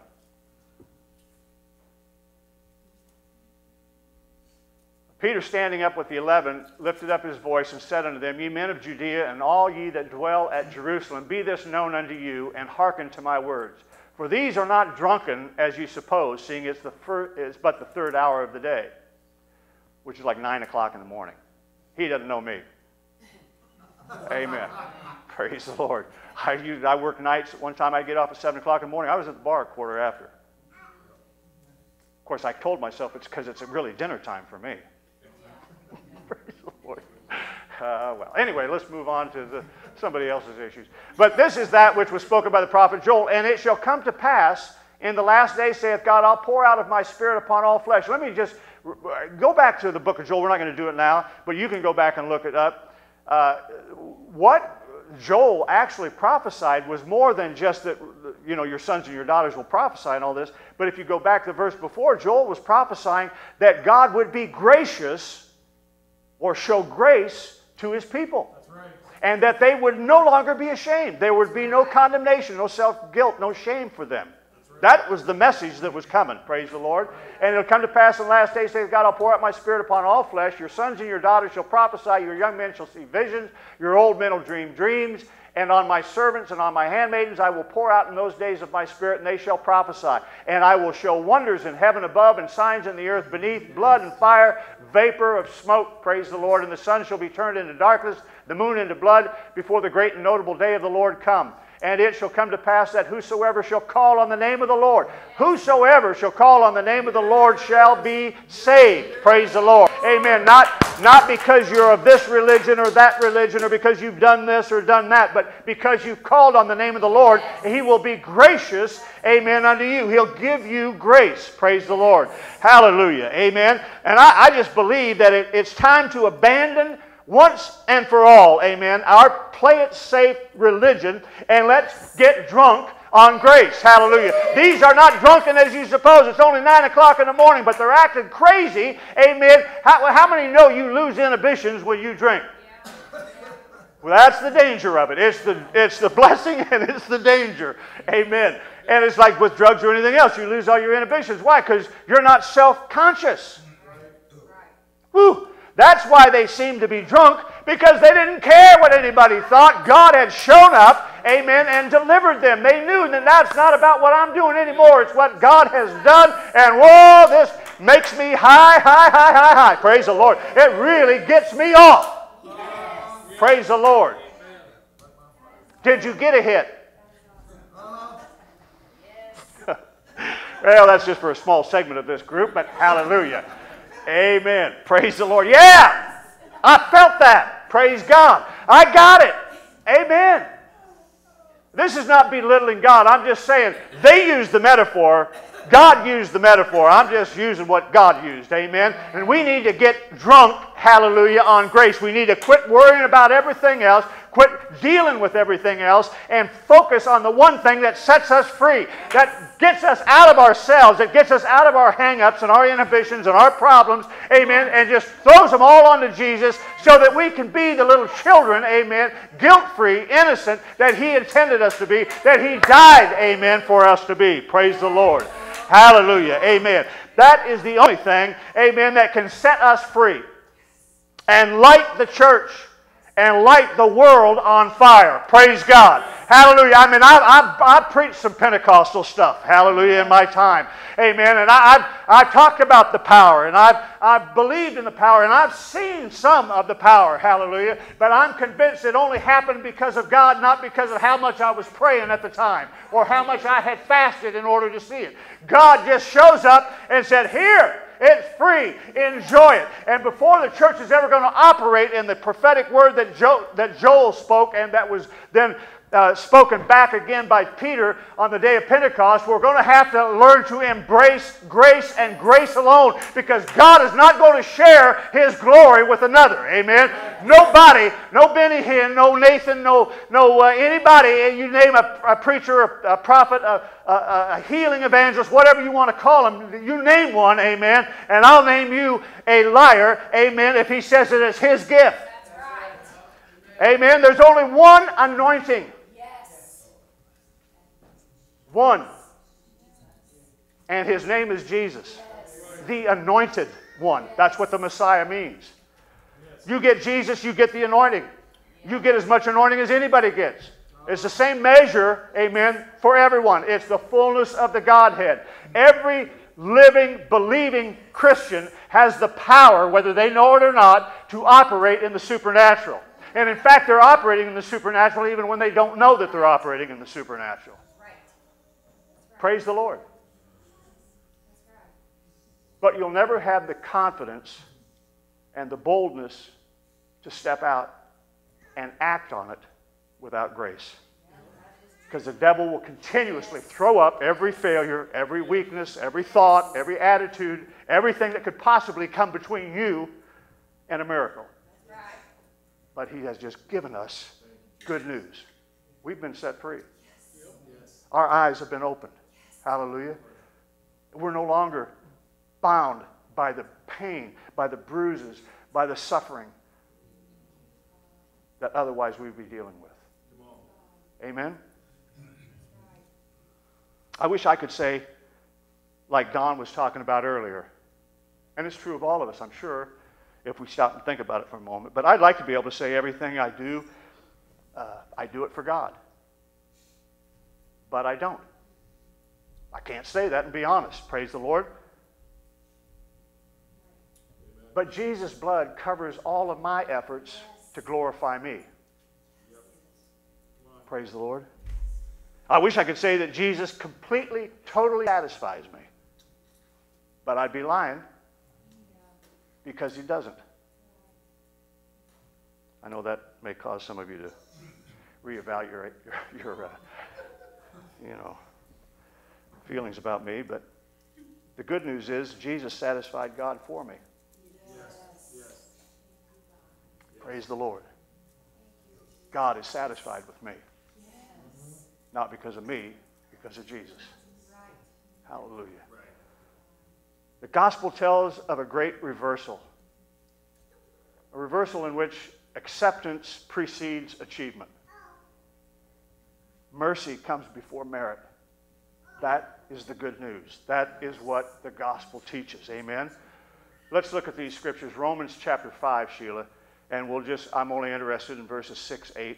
Peter, standing up with the eleven, lifted up his voice and said unto them, Ye men of Judea, and all ye that dwell at Jerusalem, be this known unto you, and hearken to my words. For these are not drunken, as you suppose, seeing it's, the fir- it's but the third hour of the day, which is like 9 o'clock in the morning. He doesn't know me. Amen. [laughs] Praise the Lord. I, used, I work nights. One time I get off at 7 o'clock in the morning. I was at the bar a quarter after. Of course, I told myself it's because it's really dinner time for me. [laughs] Praise the Lord. Uh, well, anyway, let's move on to the, somebody else's issues. But this is that which was spoken by the prophet Joel. And it shall come to pass in the last days, saith God, I'll pour out of my spirit upon all flesh. Let me just go back to the book of Joel. We're not going to do it now, but you can go back and look it up. Uh, what Joel actually prophesied was more than just that, you know, your sons and your daughters will prophesy and all this. But if you go back to the verse before, Joel was prophesying that God would be gracious or show grace to his people. And that they would no longer be ashamed. There would be no condemnation, no self guilt, no shame for them. That was the message that was coming. Praise the Lord. And it'll come to pass in the last days, says God, I'll pour out my spirit upon all flesh. Your sons and your daughters shall prophesy. Your young men shall see visions. Your old men will dream dreams. And on my servants and on my handmaidens I will pour out in those days of my spirit, and they shall prophesy. And I will show wonders in heaven above and signs in the earth beneath, blood and fire, vapor of smoke. Praise the Lord. And the sun shall be turned into darkness, the moon into blood, before the great and notable day of the Lord come. And it shall come to pass that whosoever shall call on the name of the Lord, whosoever shall call on the name of the Lord shall be saved. Praise the Lord. Amen. Not, not because you're of this religion or that religion or because you've done this or done that, but because you've called on the name of the Lord, He will be gracious, amen, unto you. He'll give you grace. Praise the Lord. Hallelujah. Amen. And I, I just believe that it, it's time to abandon once and for all, amen, our play it safe religion and let's get drunk on grace. Hallelujah. These are not drunken as you suppose. It's only 9 o'clock in the morning, but they're acting crazy. Amen. How, how many know you lose inhibitions when you drink? Well, that's the danger of it. It's the, it's the [laughs] blessing and it's the danger. Amen. And it's like with drugs or anything else, you lose all your inhibitions. Why? Because you're not self conscious. Woo. That's why they seemed to be drunk, because they didn't care what anybody thought. God had shown up, amen, and delivered them. They knew that that's not about what I'm doing anymore. It's what God has done. And whoa, this makes me high, high, high, high, high. Praise the Lord. It really gets me off. Yes. Praise the Lord. Did you get a hit? [laughs] well, that's just for a small segment of this group, but hallelujah. Amen. Praise the Lord. Yeah, I felt that. Praise God. I got it. Amen. This is not belittling God. I'm just saying they used the metaphor. God used the metaphor. I'm just using what God used. Amen. And we need to get drunk, hallelujah, on grace. We need to quit worrying about everything else, quit dealing with everything else, and focus on the one thing that sets us free, that gets us out of ourselves, that gets us out of our hang ups and our inhibitions and our problems. Amen. And just throws them all onto Jesus so that we can be the little children, amen, guilt free, innocent, that He intended us to be, that He died, amen, for us to be. Praise the Lord. Hallelujah. Amen. That is the only thing, amen, that can set us free and light the church and light the world on fire. Praise God. Hallelujah. I mean, I, I, I preached some Pentecostal stuff, hallelujah, in my time. Amen. And I, I've, I've talked about the power, and I've, I've believed in the power, and I've seen some of the power, hallelujah. But I'm convinced it only happened because of God, not because of how much I was praying at the time or how much I had fasted in order to see it. God just shows up and said, Here, it's free. Enjoy it. And before the church is ever going to operate in the prophetic word that, that Joel spoke and that was then uh, spoken back again by Peter on the day of Pentecost, we're going to have to learn to embrace grace and grace alone because God is not going to share his glory with another. Amen. Nobody, no Benny Hinn, no Nathan, no, no uh, anybody, you name a, a preacher, a, a prophet, a, a, a, healing evangelist, whatever you want to call him, you name one, amen, and I'll name you a liar, amen, if he says it is his gift. Amen. There's only one anointing. One. And his name is Jesus, the anointed one. That's what the Messiah means. You get Jesus, you get the anointing. You get as much anointing as anybody gets. It's the same measure, amen, for everyone. It's the fullness of the Godhead. Every living, believing Christian has the power, whether they know it or not, to operate in the supernatural. And in fact, they're operating in the supernatural even when they don't know that they're operating in the supernatural. Praise the Lord. But you'll never have the confidence and the boldness to step out and act on it without grace. Because the devil will continuously throw up every failure, every weakness, every thought, every attitude, everything that could possibly come between you and a miracle. But he has just given us good news. We've been set free. Our eyes have been opened. Hallelujah. We're no longer bound by the pain, by the bruises, by the suffering that otherwise we'd be dealing with. Amen? I wish I could say, like Don was talking about earlier, and it's true of all of us, I'm sure, if we stop and think about it for a moment. But I'd like to be able to say everything I do, uh, I do it for God. But I don't. I can't say that and be honest. Praise the Lord. But Jesus' blood covers all of my efforts to glorify me. Praise the Lord. I wish I could say that Jesus completely, totally satisfies me. But I'd be lying because he doesn't. I know that may cause some of you to reevaluate your, your uh, you know, feelings about me, but the good news is Jesus satisfied God for me. Yes. Praise the Lord. God is satisfied with me. Not because of me, because of Jesus. Hallelujah. The gospel tells of a great reversal. A reversal in which acceptance precedes achievement. Mercy comes before merit. That is the good news. That is what the gospel teaches. Amen. Let's look at these scriptures. Romans chapter 5, Sheila, and we'll just, I'm only interested in verses 6, 8,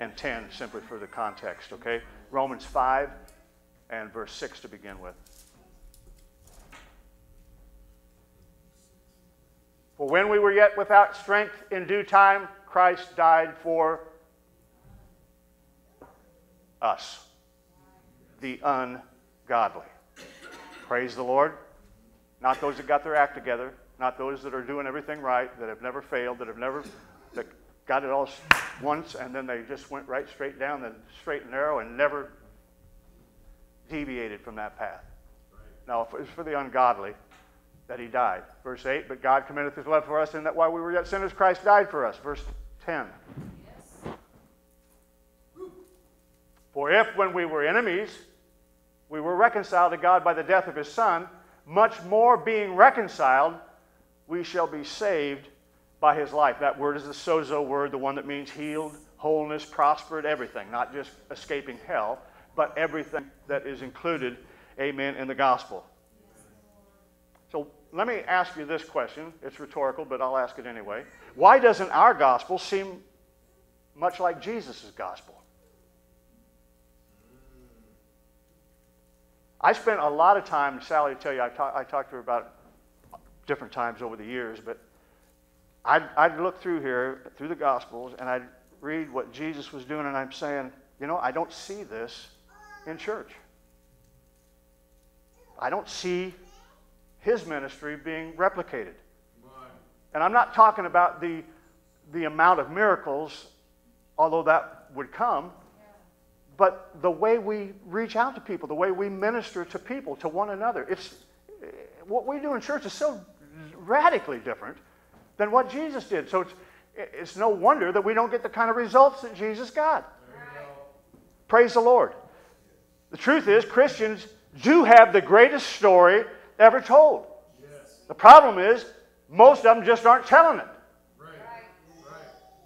and 10 simply for the context, okay? Romans 5 and verse 6 to begin with. For when we were yet without strength, in due time, Christ died for us, the un godly. Praise the Lord. Not those that got their act together, not those that are doing everything right, that have never failed, that have never that got it all once and then they just went right straight down the straight and narrow and never deviated from that path. Now, it was for the ungodly that he died. Verse 8, but God commendeth his love for us in that while we were yet sinners, Christ died for us. Verse 10. Yes. For if when we were enemies, we were reconciled to God by the death of his Son, much more being reconciled, we shall be saved by his life. That word is the sozo word, the one that means healed, wholeness, prospered, everything, not just escaping hell, but everything that is included, amen, in the gospel. So let me ask you this question. It's rhetorical, but I'll ask it anyway. Why doesn't our gospel seem much like Jesus' gospel. I spent a lot of time, Sally will tell you, I, talk, I talked to her about different times over the years, but I'd, I'd look through here, through the Gospels, and I'd read what Jesus was doing, and I'm saying, you know, I don't see this in church. I don't see his ministry being replicated. And I'm not talking about the, the amount of miracles, although that would come, but the way we reach out to people, the way we minister to people, to one another. It's, eh, what we do in church is so radically different than what Jesus did. So it's, it's no wonder that we don't get the kind of results that Jesus got. Praise the Lord. The truth is, Christians do have the greatest story ever told. The problem is, most of them just aren't telling it.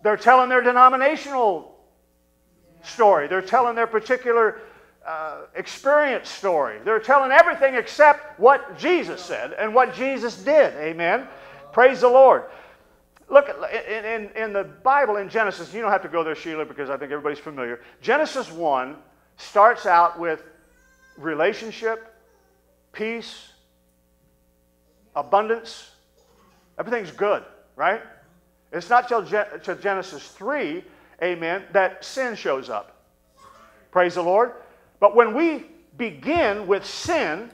They're telling their denominational story. They're telling their particular uh, experience story. They're telling everything except what Jesus said and what Jesus did. Amen. Praise the Lord. Look, in, in, in, the Bible, in Genesis, you don't have to go there, Sheila, because I think everybody's familiar. Genesis 1 starts out with relationship, peace, abundance. Everything's good, right? It's not till, till Genesis 3, amen, that sin shows up. Praise the Lord. But when we begin with sin,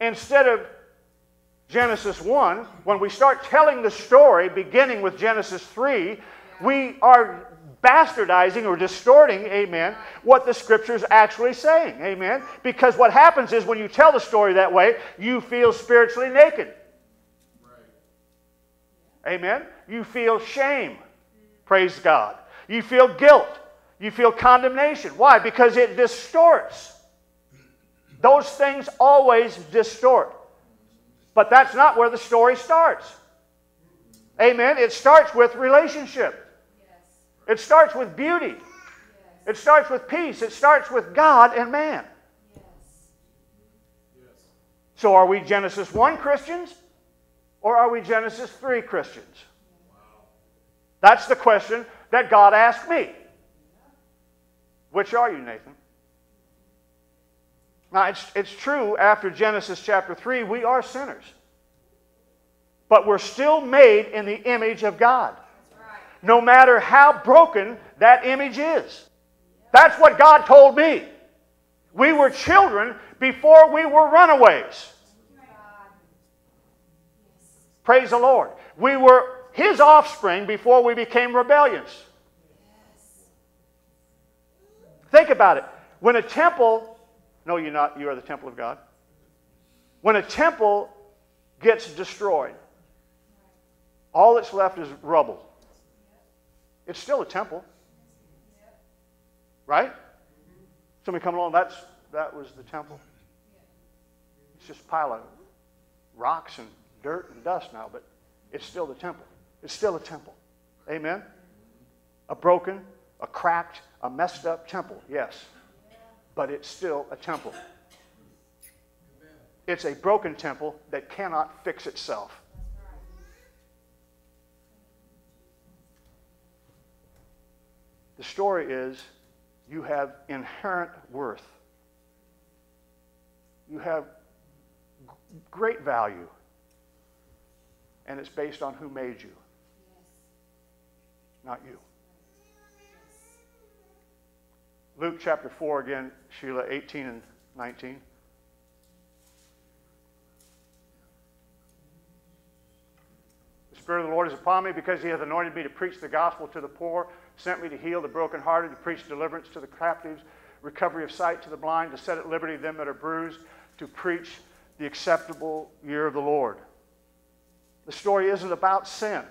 instead of Genesis 1, when we start telling the story beginning with Genesis 3, we are bastardizing or distorting, amen, what the scripture's actually saying, amen. Because what happens is when you tell the story that way, you feel spiritually naked. Amen. You feel shame. Praise God. You feel guilt. You feel condemnation. Why? Because it distorts. Those things always distort. But that's not where the story starts. Amen. It starts with relationship. It starts with beauty. It starts with peace. It starts with God and man. So are we Genesis 1 Christians or are we Genesis 3 Christians? That's the question that God asked me. Which are you, Nathan? Now, it's, it's true after Genesis chapter 3, we are sinners. But we're still made in the image of God. No matter how broken that image is. That's what God told me. We were children before we were runaways. Praise the Lord. We were His offspring before we became rebellious. Think about it. When a temple, no, you're not, you are the temple of God. When a temple gets destroyed, all that's left is rubble. It's still a temple. Right? Somebody come along, that's that was the temple. It's just a pile of rocks and dirt and dust now, but it's still the temple. It's still a temple. Amen? A broken, a cracked, a messed up temple, yes. But it's still a temple. It's a broken temple that cannot fix itself. The story is you have inherent worth. You have great value. And it's based on who made you, not you. Luke chapter 4 again, Sheila, 18 and 19. The Spirit of the Lord is upon me because He hath anointed me to preach the gospel to the poor, sent me to heal the brokenhearted, to preach deliverance to the captives, recovery of sight to the blind, to set at liberty them that are bruised, to preach the acceptable year of the Lord. The story isn't about sin.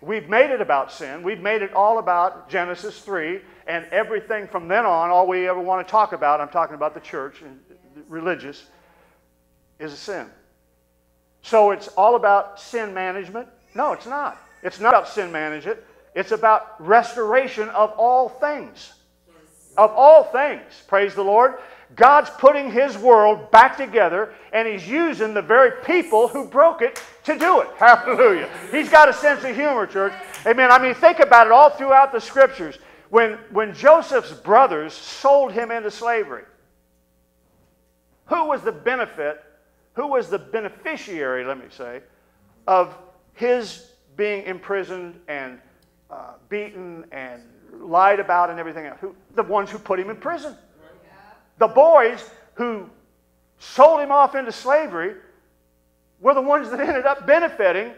We've made it about sin. We've made it all about Genesis 3, and everything from then on, all we ever want to talk about, I'm talking about the church and religious, is a sin. So it's all about sin management? No, it's not. It's not about sin management. It's about restoration of all things. Of all things. Praise the Lord. God's putting His world back together, and He's using the very people who broke it to do it. [laughs] Hallelujah. He's got a sense of humor, church. Amen. I mean, think about it all throughout the scriptures. When, when Joseph's brothers sold him into slavery, who was the benefit, who was the beneficiary, let me say, of his being imprisoned and uh, beaten and lied about and everything else? Who, the ones who put him in prison. The boys who sold him off into slavery were the ones that ended up benefiting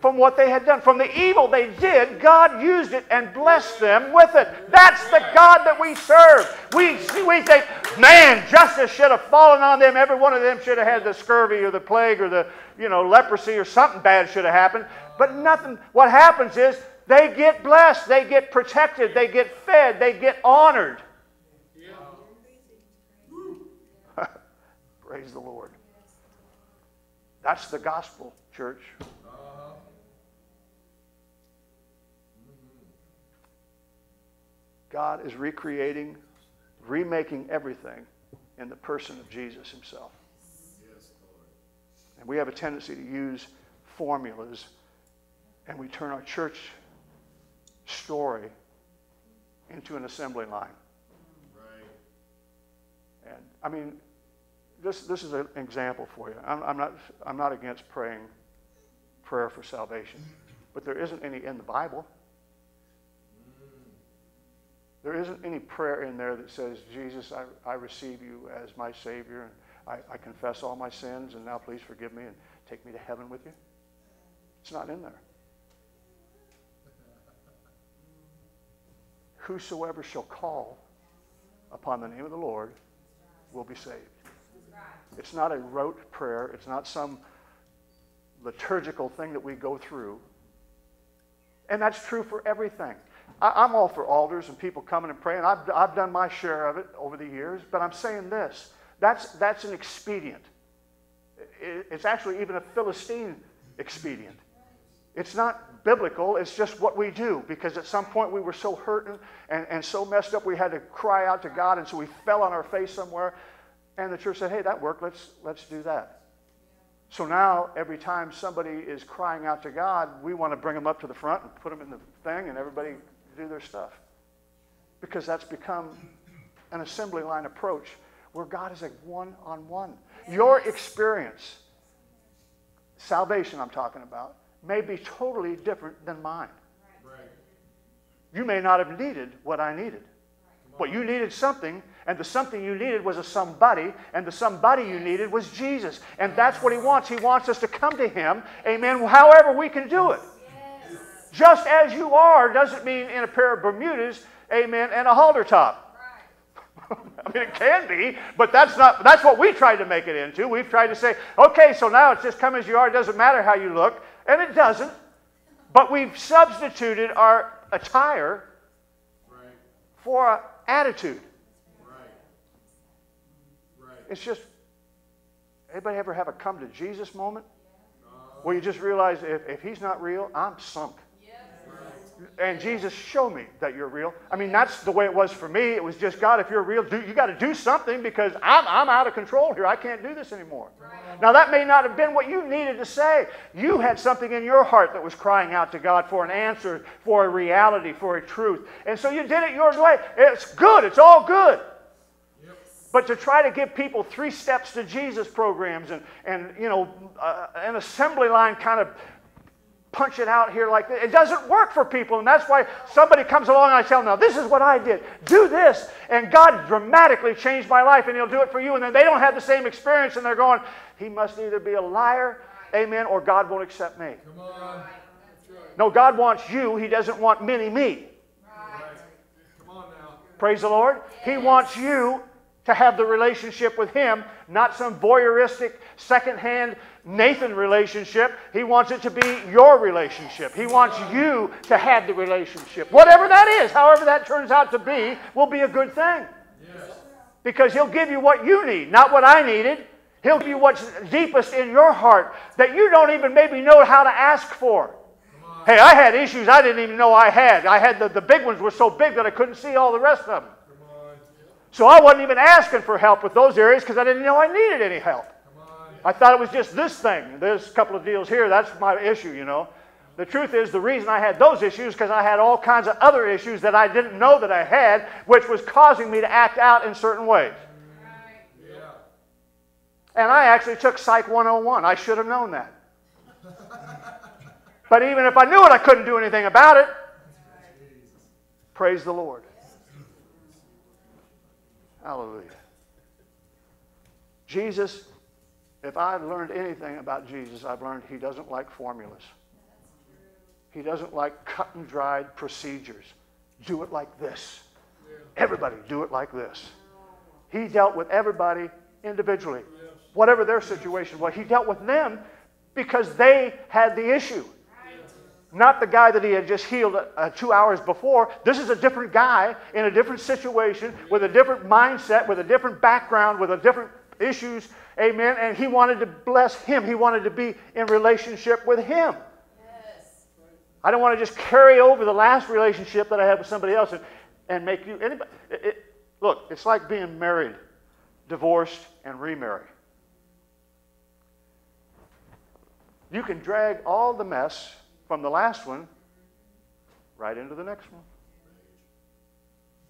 from what they had done. From the evil they did, God used it and blessed them with it. That's the God that we serve. We, we think, man, justice should have fallen on them. Every one of them should have had the scurvy or the plague or the you know, leprosy or something bad should have happened. But nothing. What happens is they get blessed, they get protected, they get fed, they get honored. Praise the Lord. That's the gospel, church. God is recreating, remaking everything in the person of Jesus himself. And we have a tendency to use formulas and we turn our church story into an assembly line. Right. And I mean, this, this is an example for you. I'm, I'm, not, I'm not against praying prayer for salvation, but there isn't any in the Bible. There isn't any prayer in there that says, Jesus, I, I receive you as my Savior, and I, I confess all my sins, and now please forgive me and take me to heaven with you. It's not in there. Whosoever shall call upon the name of the Lord will be saved. It's not a rote prayer. It's not some liturgical thing that we go through. And that's true for everything. I, am all for altars and people coming and praying. I've, I've done my share of it over the years, but I'm saying this that's, that's an expedient. It, it's actually even a Philistine expedient. It's not biblical, it's just what we do because at some point we were so hurting and, and so messed up we had to cry out to God, and so we fell on our face somewhere. And the church said, hey, that worked, let's, let's do that. So now, every time somebody is crying out to God, we want to bring them up to the front and put them in the thing, and everybody do their stuff. Because that's become an assembly line approach where God is a one on one. Your experience, salvation I'm talking about, may be totally different than mine. You may not have needed what I needed. But you needed something, and the something you needed was a somebody, and the somebody you needed was Jesus. And that's what He wants. He wants us to come to Him, amen, however we can do it. Just as you are doesn't mean in a pair of Bermudas, amen, and a halter top. [laughs] I mean, it can be, but that's not. That's what we tried to make it into. We've tried to say, okay, so now it's just come as you are. It doesn't matter how you look, and it doesn't. But we've substituted our attire right. for attitude. It's just. Anybody ever have a come to Jesus moment? Where you just realize if, if he's not real, I'm sunk and Jesus, show me that you're real. I mean, that's the way it was for me. It was just, God, if you're real, do, you got to do something because I'm, I'm out of control here. I can't do this anymore. Right. Now, that may not have been what you needed to say. You had something in your heart that was crying out to God for an answer, for a reality, for a truth. And so you did it your way. It's good. It's all good. But to try to give people three steps to Jesus programs and, and you know, uh, an assembly line kind of punch it out here like this. It doesn't work for people, and that's why somebody comes along and I tell them, now this is what I did. Do this. And God dramatically changed my life, and He'll do it for you. And then they don't have the same experience, and they're going, He must either be a liar, amen, or God won't accept me. Come on. No, God wants you. He doesn't want many me. Come on now. Praise the Lord. He wants you to have the relationship with Him, not some voyeuristic, secondhand Nathan relationship. He wants it to be your relationship. He wants you to have the relationship. Whatever that is, however that turns out to be, will be a good thing. Because He'll give you what you need, not what I needed. He'll give you what's deepest in your heart that you don't even maybe know how to ask for. Hey, I had issues I didn't even know I had. I had the, the big ones were so big that I couldn't see all the rest of them. So I wasn't even asking for help with those areas because I didn't know I needed any help. I thought it was just this thing. There's a couple of deals here. That's my issue, you know. The truth is, the reason I had those issues because I had all kinds of other issues that I didn't know that I had, which was causing me to act out in certain ways. And I actually took Psych 101. I should have known that. But even if I knew it, I couldn't do anything about it. Praise the Lord. Hallelujah. Jesus, if I've learned anything about Jesus, I've learned he doesn't like formulas. He doesn't like cut and dried procedures. Do it like this. Everybody do it like this. He dealt with everybody individually, whatever their situation was. He dealt with them because they had the issue. Not the guy that he had just healed uh, two hours before. This is a different guy in a different situation with a different mindset, with a different background, with a different issues. Amen. And he wanted to bless him. He wanted to be in relationship with him. Yes. I don't want to just carry over the last relationship that I had with somebody else and, and make you anybody. It, it, look, it's like being married, divorced, and remarried. You can drag all the mess from the last one right into the next one.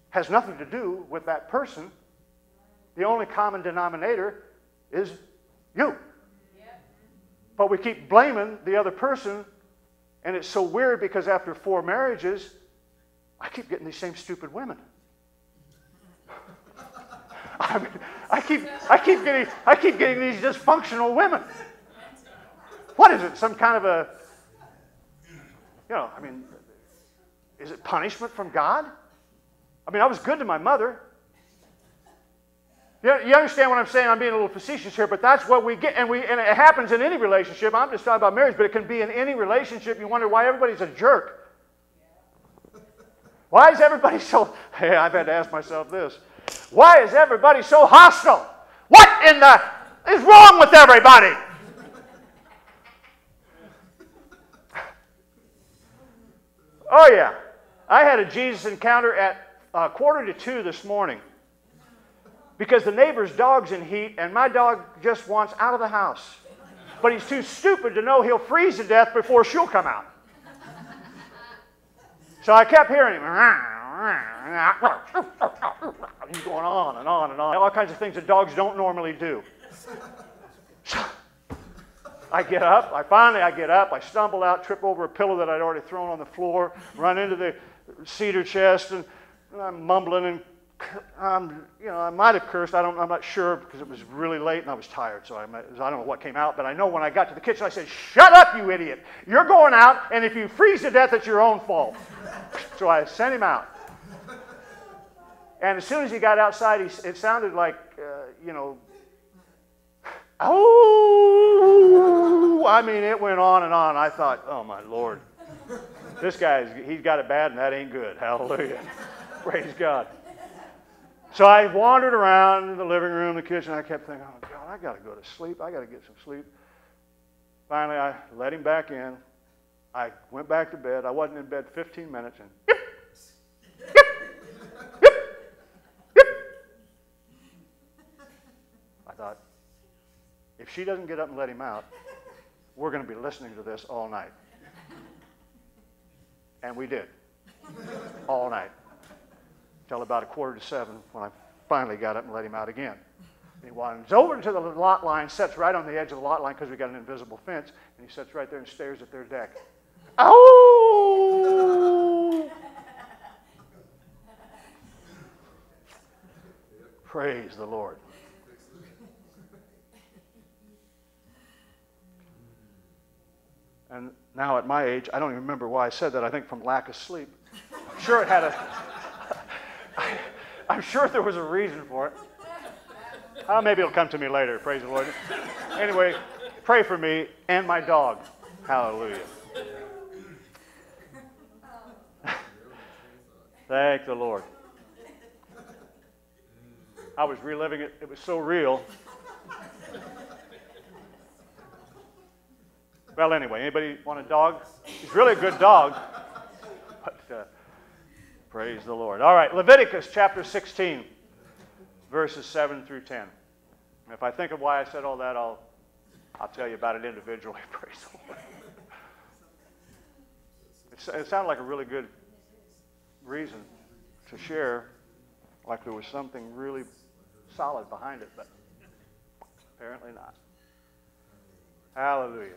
Has nothing to do with that person. The only common denominator is you. But we keep blaming the other person, and it's so weird because after four marriages, I keep getting these same stupid women. [laughs] I, mean, I keep, I keep getting, I keep getting these dysfunctional women. What is it? Some kind of a you know, I mean, is it punishment from God? I mean, I was good to my mother. You, you understand what I'm saying? I'm being a little facetious here, but that's what we get. And, we, and it happens in any relationship. I'm just talking about marriage, but it can be in any relationship. You wonder why everybody's a jerk. Why is everybody so. Hey, I've had to ask myself this. Why is everybody so hostile? What in the is wrong with everybody? Oh, yeah. I had a Jesus encounter at uh, quarter to two this morning because the neighbor's dog's in heat and my dog just wants out of the house. But he's too stupid to know he'll freeze to death before she'll come out. So I kept hearing him. He's going on and on and on. All kinds of things that dogs don't normally do. I get up. I finally I get up. I stumble out, trip over a pillow that I'd already thrown on the floor, run into the cedar chest, and I'm mumbling and I'm, you know, I might have cursed. I don't, I'm not sure because it was really late and I was tired. So I, I don't know what came out. But I know when I got to the kitchen, I said, "Shut up, you idiot! You're going out, and if you freeze to death, it's your own fault." so I sent him out. And as soon as he got outside, he, it sounded like, uh, you know, Oh, I mean, it went on and on. I thought, oh my Lord, this guy's, he's got it bad and that ain't good. Hallelujah. [laughs] Praise God. So I wandered around the living room, the kitchen. I kept thinking, oh God, I got to go to sleep. I got to get some sleep. Finally, I let him back in. I went back to bed. I wasn't in bed 15 minutes and she doesn't get up and let him out, we're going to be listening to this all night. And we did. All night. Till about a quarter to seven when I finally got up and let him out again. And he wanders over to the lot line, sits right on the edge of the lot line because we got an invisible fence, and he sits right there and stares at their deck. Oh! Praise the Lord. And now at my age, I don't even remember why I said that. I think from lack of sleep. I'm sure it had a. [laughs] I, I'm sure there was a reason for it. Uh, maybe it'll come to me later. Praise the Lord. Anyway, pray for me and my dog. Hallelujah. Thank the Lord. I was reliving it. It was so real. Well, anyway, anybody want a dog? He's really a good dog. But uh, praise the Lord. All right, Leviticus chapter 16, verses 7 through 10. If I think of why I said all that, I'll, I'll tell you about it individually. [laughs] Praise the Lord. It, it sounded like a really good reason to share, like there was something really solid behind it, but apparently not. Hallelujah.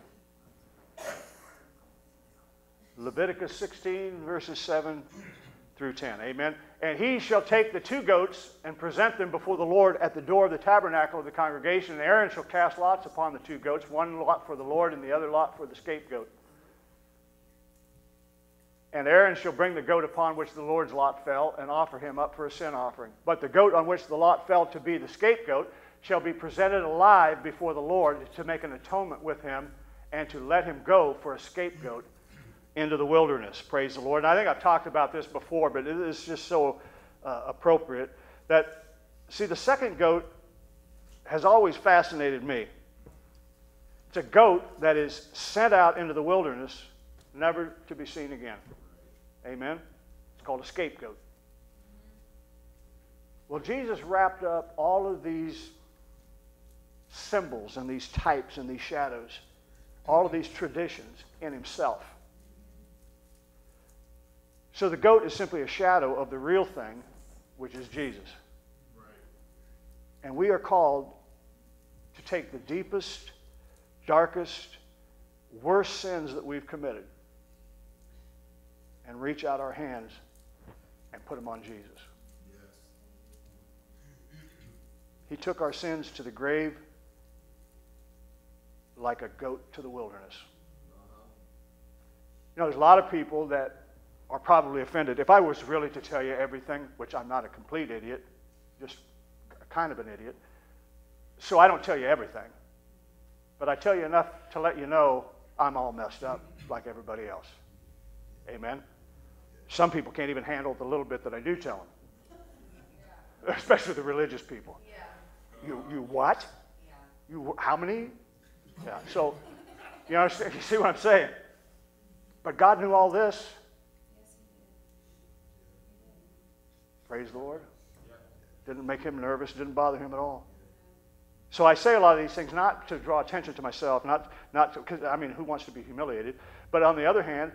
Leviticus 16, verses 7 through 10. Amen. And he shall take the two goats and present them before the Lord at the door of the tabernacle of the congregation. And Aaron shall cast lots upon the two goats, one lot for the Lord and the other lot for the scapegoat. And Aaron shall bring the goat upon which the Lord's lot fell and offer him up for a sin offering. But the goat on which the lot fell to be the scapegoat shall be presented alive before the Lord to make an atonement with him and to let him go for a scapegoat into the wilderness. Praise the Lord. And I think I've talked about this before, but it is just so uh, appropriate that, see, the second goat has always fascinated me. It's a goat that is sent out into the wilderness, never to be seen again. Amen? It's called a scapegoat. Well, Jesus wrapped up all of these symbols and these types and these shadows, all of these traditions in himself. So the goat is simply a shadow of the real thing, which is Jesus. Right. And we are called to take the deepest, darkest, worst sins that we've committed and reach out our hands and put them on Jesus. Yes. He took our sins to the grave like a goat to the wilderness. You know, there's a lot of people that are probably offended. If I was really to tell you everything, which I'm not a complete idiot, just kind of an idiot, so I don't tell you everything. But I tell you enough to let you know I'm all messed up like everybody else. Amen? Some people can't even handle the little bit that I do tell them, [laughs] especially the religious people. You, you what? You how many? Yeah. So, you know, [laughs] you see what I'm saying? But God knew all this Praise the Lord. Didn't make him nervous, didn't bother him at all. So I say a lot of these things not to draw attention to myself, not, not to, because, I mean, who wants to be humiliated? But on the other hand,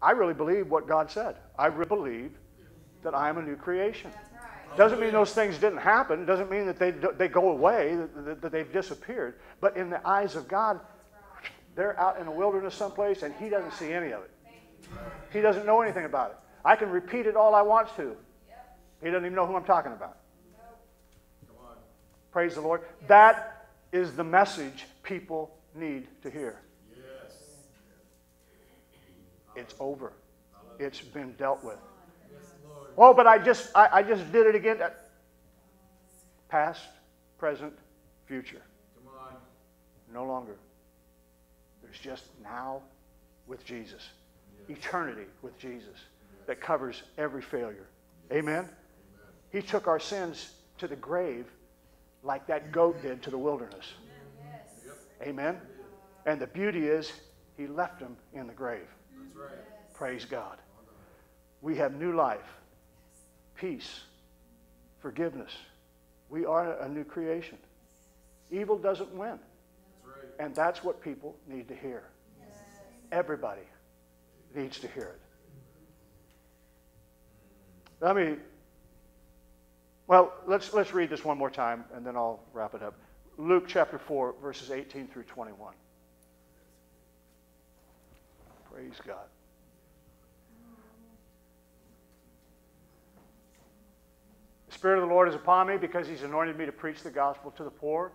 I really believe what God said. I really believe that I am a new creation. Doesn't mean those things didn't happen. Doesn't mean that they, they go away, that, that they've disappeared. But in the eyes of God, they're out in the wilderness someplace and He doesn't see any of it. He doesn't know anything about it. I can repeat it all I want to. He doesn't even know who I'm talking about. Praise the Lord. That is the message people need to hear. It's over. It's been dealt with. Oh, but I just I, I just did it again. Past, present, future. No longer. There's just now with Jesus. Eternity with Jesus that covers every failure. Amen. He took our sins to the grave like that goat did to the wilderness. Amen? And the beauty is, he left them in the grave. Right. Praise God. We have new life, peace, forgiveness. We are a new creation. Evil doesn't win. And that's what people need to hear. Everybody needs to hear it. Let me well, let's, let's read this one more time and then I'll wrap it up. Luke chapter 4, verses 18 through 21. Praise God. Spirit of the Lord is upon me because He's anointed me to preach the gospel to the poor.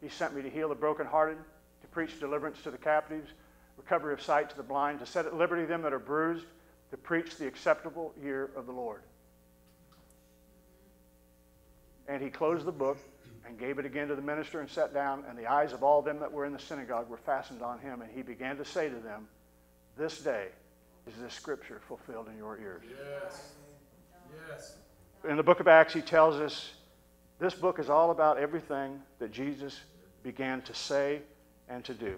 He sent me to heal the brokenhearted, to preach deliverance to the captives, recovery of sight to the blind, to set at liberty them that are bruised, to preach the acceptable year of the Lord. And he closed the book and gave it again to the minister and sat down, and the eyes of all them that were in the synagogue were fastened on him, and he began to say to them, This day is this scripture fulfilled in your ears. Yes. Yes. In the book of Acts, he tells us this book is all about everything that Jesus began to say and to do.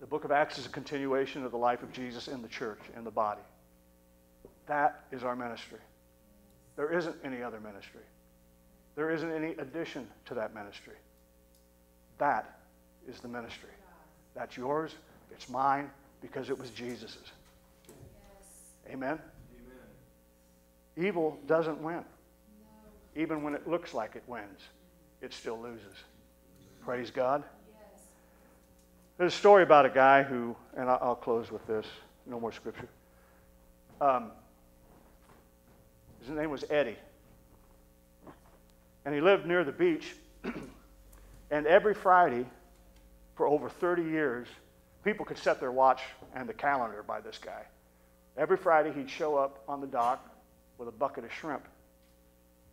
The book of Acts is a continuation of the life of Jesus in the church, in the body. That is our ministry. There isn't any other ministry. There isn't any addition to that ministry. That is the ministry. That's yours. It's mine. because it was Jesus's. Amen? Evil doesn't win. Even when it looks like it wins, it still loses. Praise God. There's a story about a guy who, and I'll close with this, no more scripture. Um, his name was Eddie. And he lived near the beach. [clears throat] and every Friday, for over 30 years, people could set their watch and the calendar by this guy. Every Friday, he'd show up on the dock with a bucket of shrimp.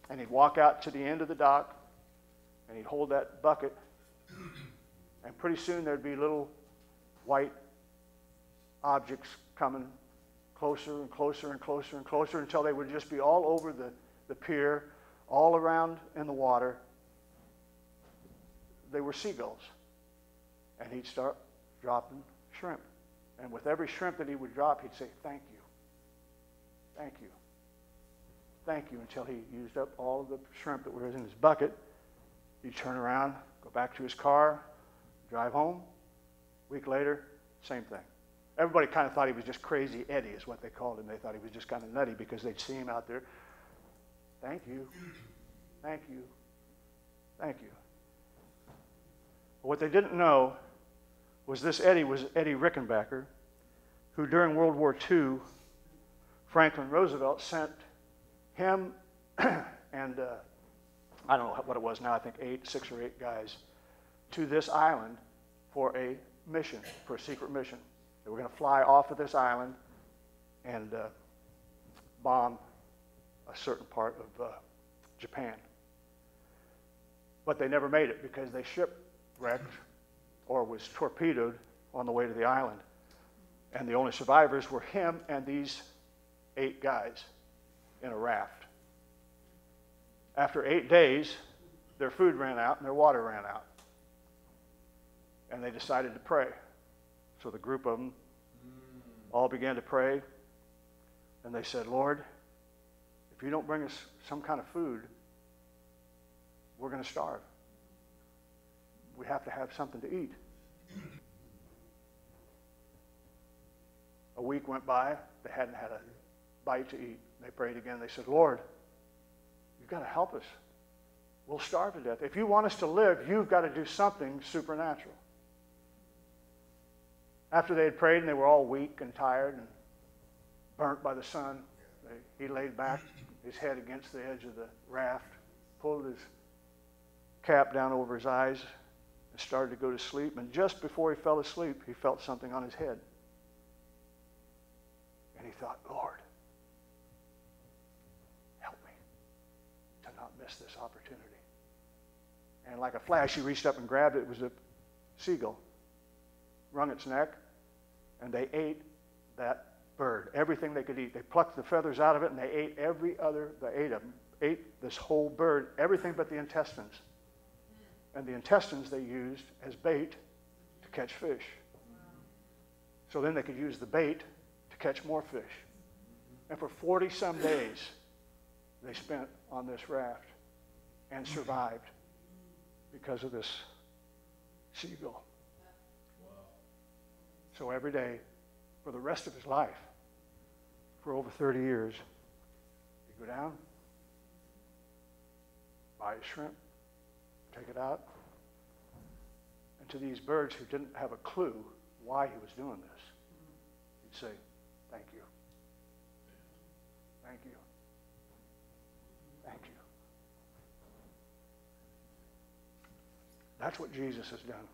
And he'd walk out to the end of the dock and he'd hold that bucket. And pretty soon there'd be little white objects coming closer and closer and closer and closer until they would just be all over the, the pier, all around in the water. They were seagulls. And he'd start dropping shrimp. And with every shrimp that he would drop, he'd say, Thank you. Thank you. Thank you until he used up all of the shrimp that was in his bucket. He'd turn around, go back to his car, drive home. A week later, same thing. Everybody kind of thought he was just crazy Eddie, is what they called him. They thought he was just kind of nutty because they'd see him out there. Thank you. Thank you. Thank you. But what they didn't know was this Eddie was Eddie Rickenbacker, who during World War II, Franklin Roosevelt sent him [clears throat] and uh, I don't know what it was now, I think eight, six or eight guys, to this island for a mission, for a secret mission. They were going to fly off of this island and uh, bomb a certain part of uh, Japan. But they never made it because they shipwrecked or was torpedoed on the way to the island. And the only survivors were him and these eight guys in a raft. After eight days, their food ran out and their water ran out. And they decided to pray. So the group of them all began to pray. And they said, Lord, if you don't bring us some kind of food, we're going to starve. We have to have something to eat. A week went by. They hadn't had a bite to eat. They prayed again. They said, Lord, you've got to help us. We'll starve to death. If you want us to live, you've got to do something supernatural. After they had prayed and they were all weak and tired and burnt by the sun, they, he laid back, his head against the edge of the raft, pulled his cap down over his eyes, and started to go to sleep. And just before he fell asleep, he felt something on his head. And he thought, Lord, this opportunity. And like a flash, he reached up and grabbed it. It was a seagull, wrung its neck, and they ate that bird, everything they could eat. They plucked the feathers out of it, and they ate every other, They ate them, ate this whole bird, everything but the intestines. And the intestines they used as bait to catch fish. So then they could use the bait to catch more fish. And for 40 some days, they spent on this raft and survived because of this seagull. So every day, for the rest of his life, for over 30 years, he'd go down, buy a shrimp, take it out, and to these birds who didn't have a clue why he was doing this, he'd say, Thank you. Thank you. Thank you. That's what Jesus has done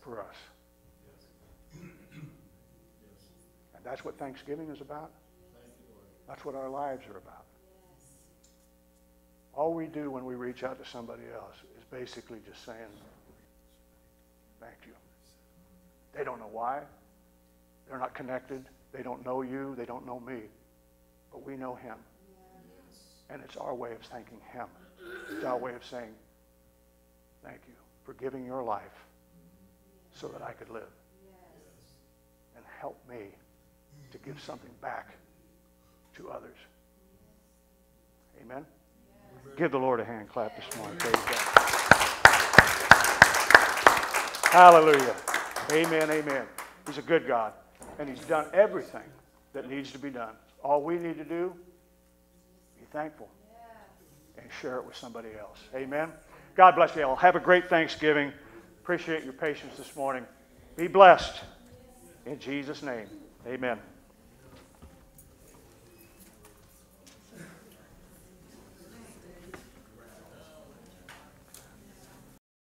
for us. And that's what Thanksgiving is about. That's what our lives are about. All we do when we reach out to somebody else is basically just saying, thank you. They don't know why. They're not connected. They don't know you. They don't know me. But we know him. And it's our way of thanking him. It's our way of saying, thank you for giving your life so that I could live. And help me to give something back to others. Amen? Give the Lord a hand clap this morning. Hallelujah. Amen, amen. He's a good God. And He's done everything that needs to be done. All we need to do, be thankful and share it with somebody else. Amen. God bless you all. Have a great Thanksgiving. Appreciate your patience this morning. Be blessed. In Jesus' name, amen.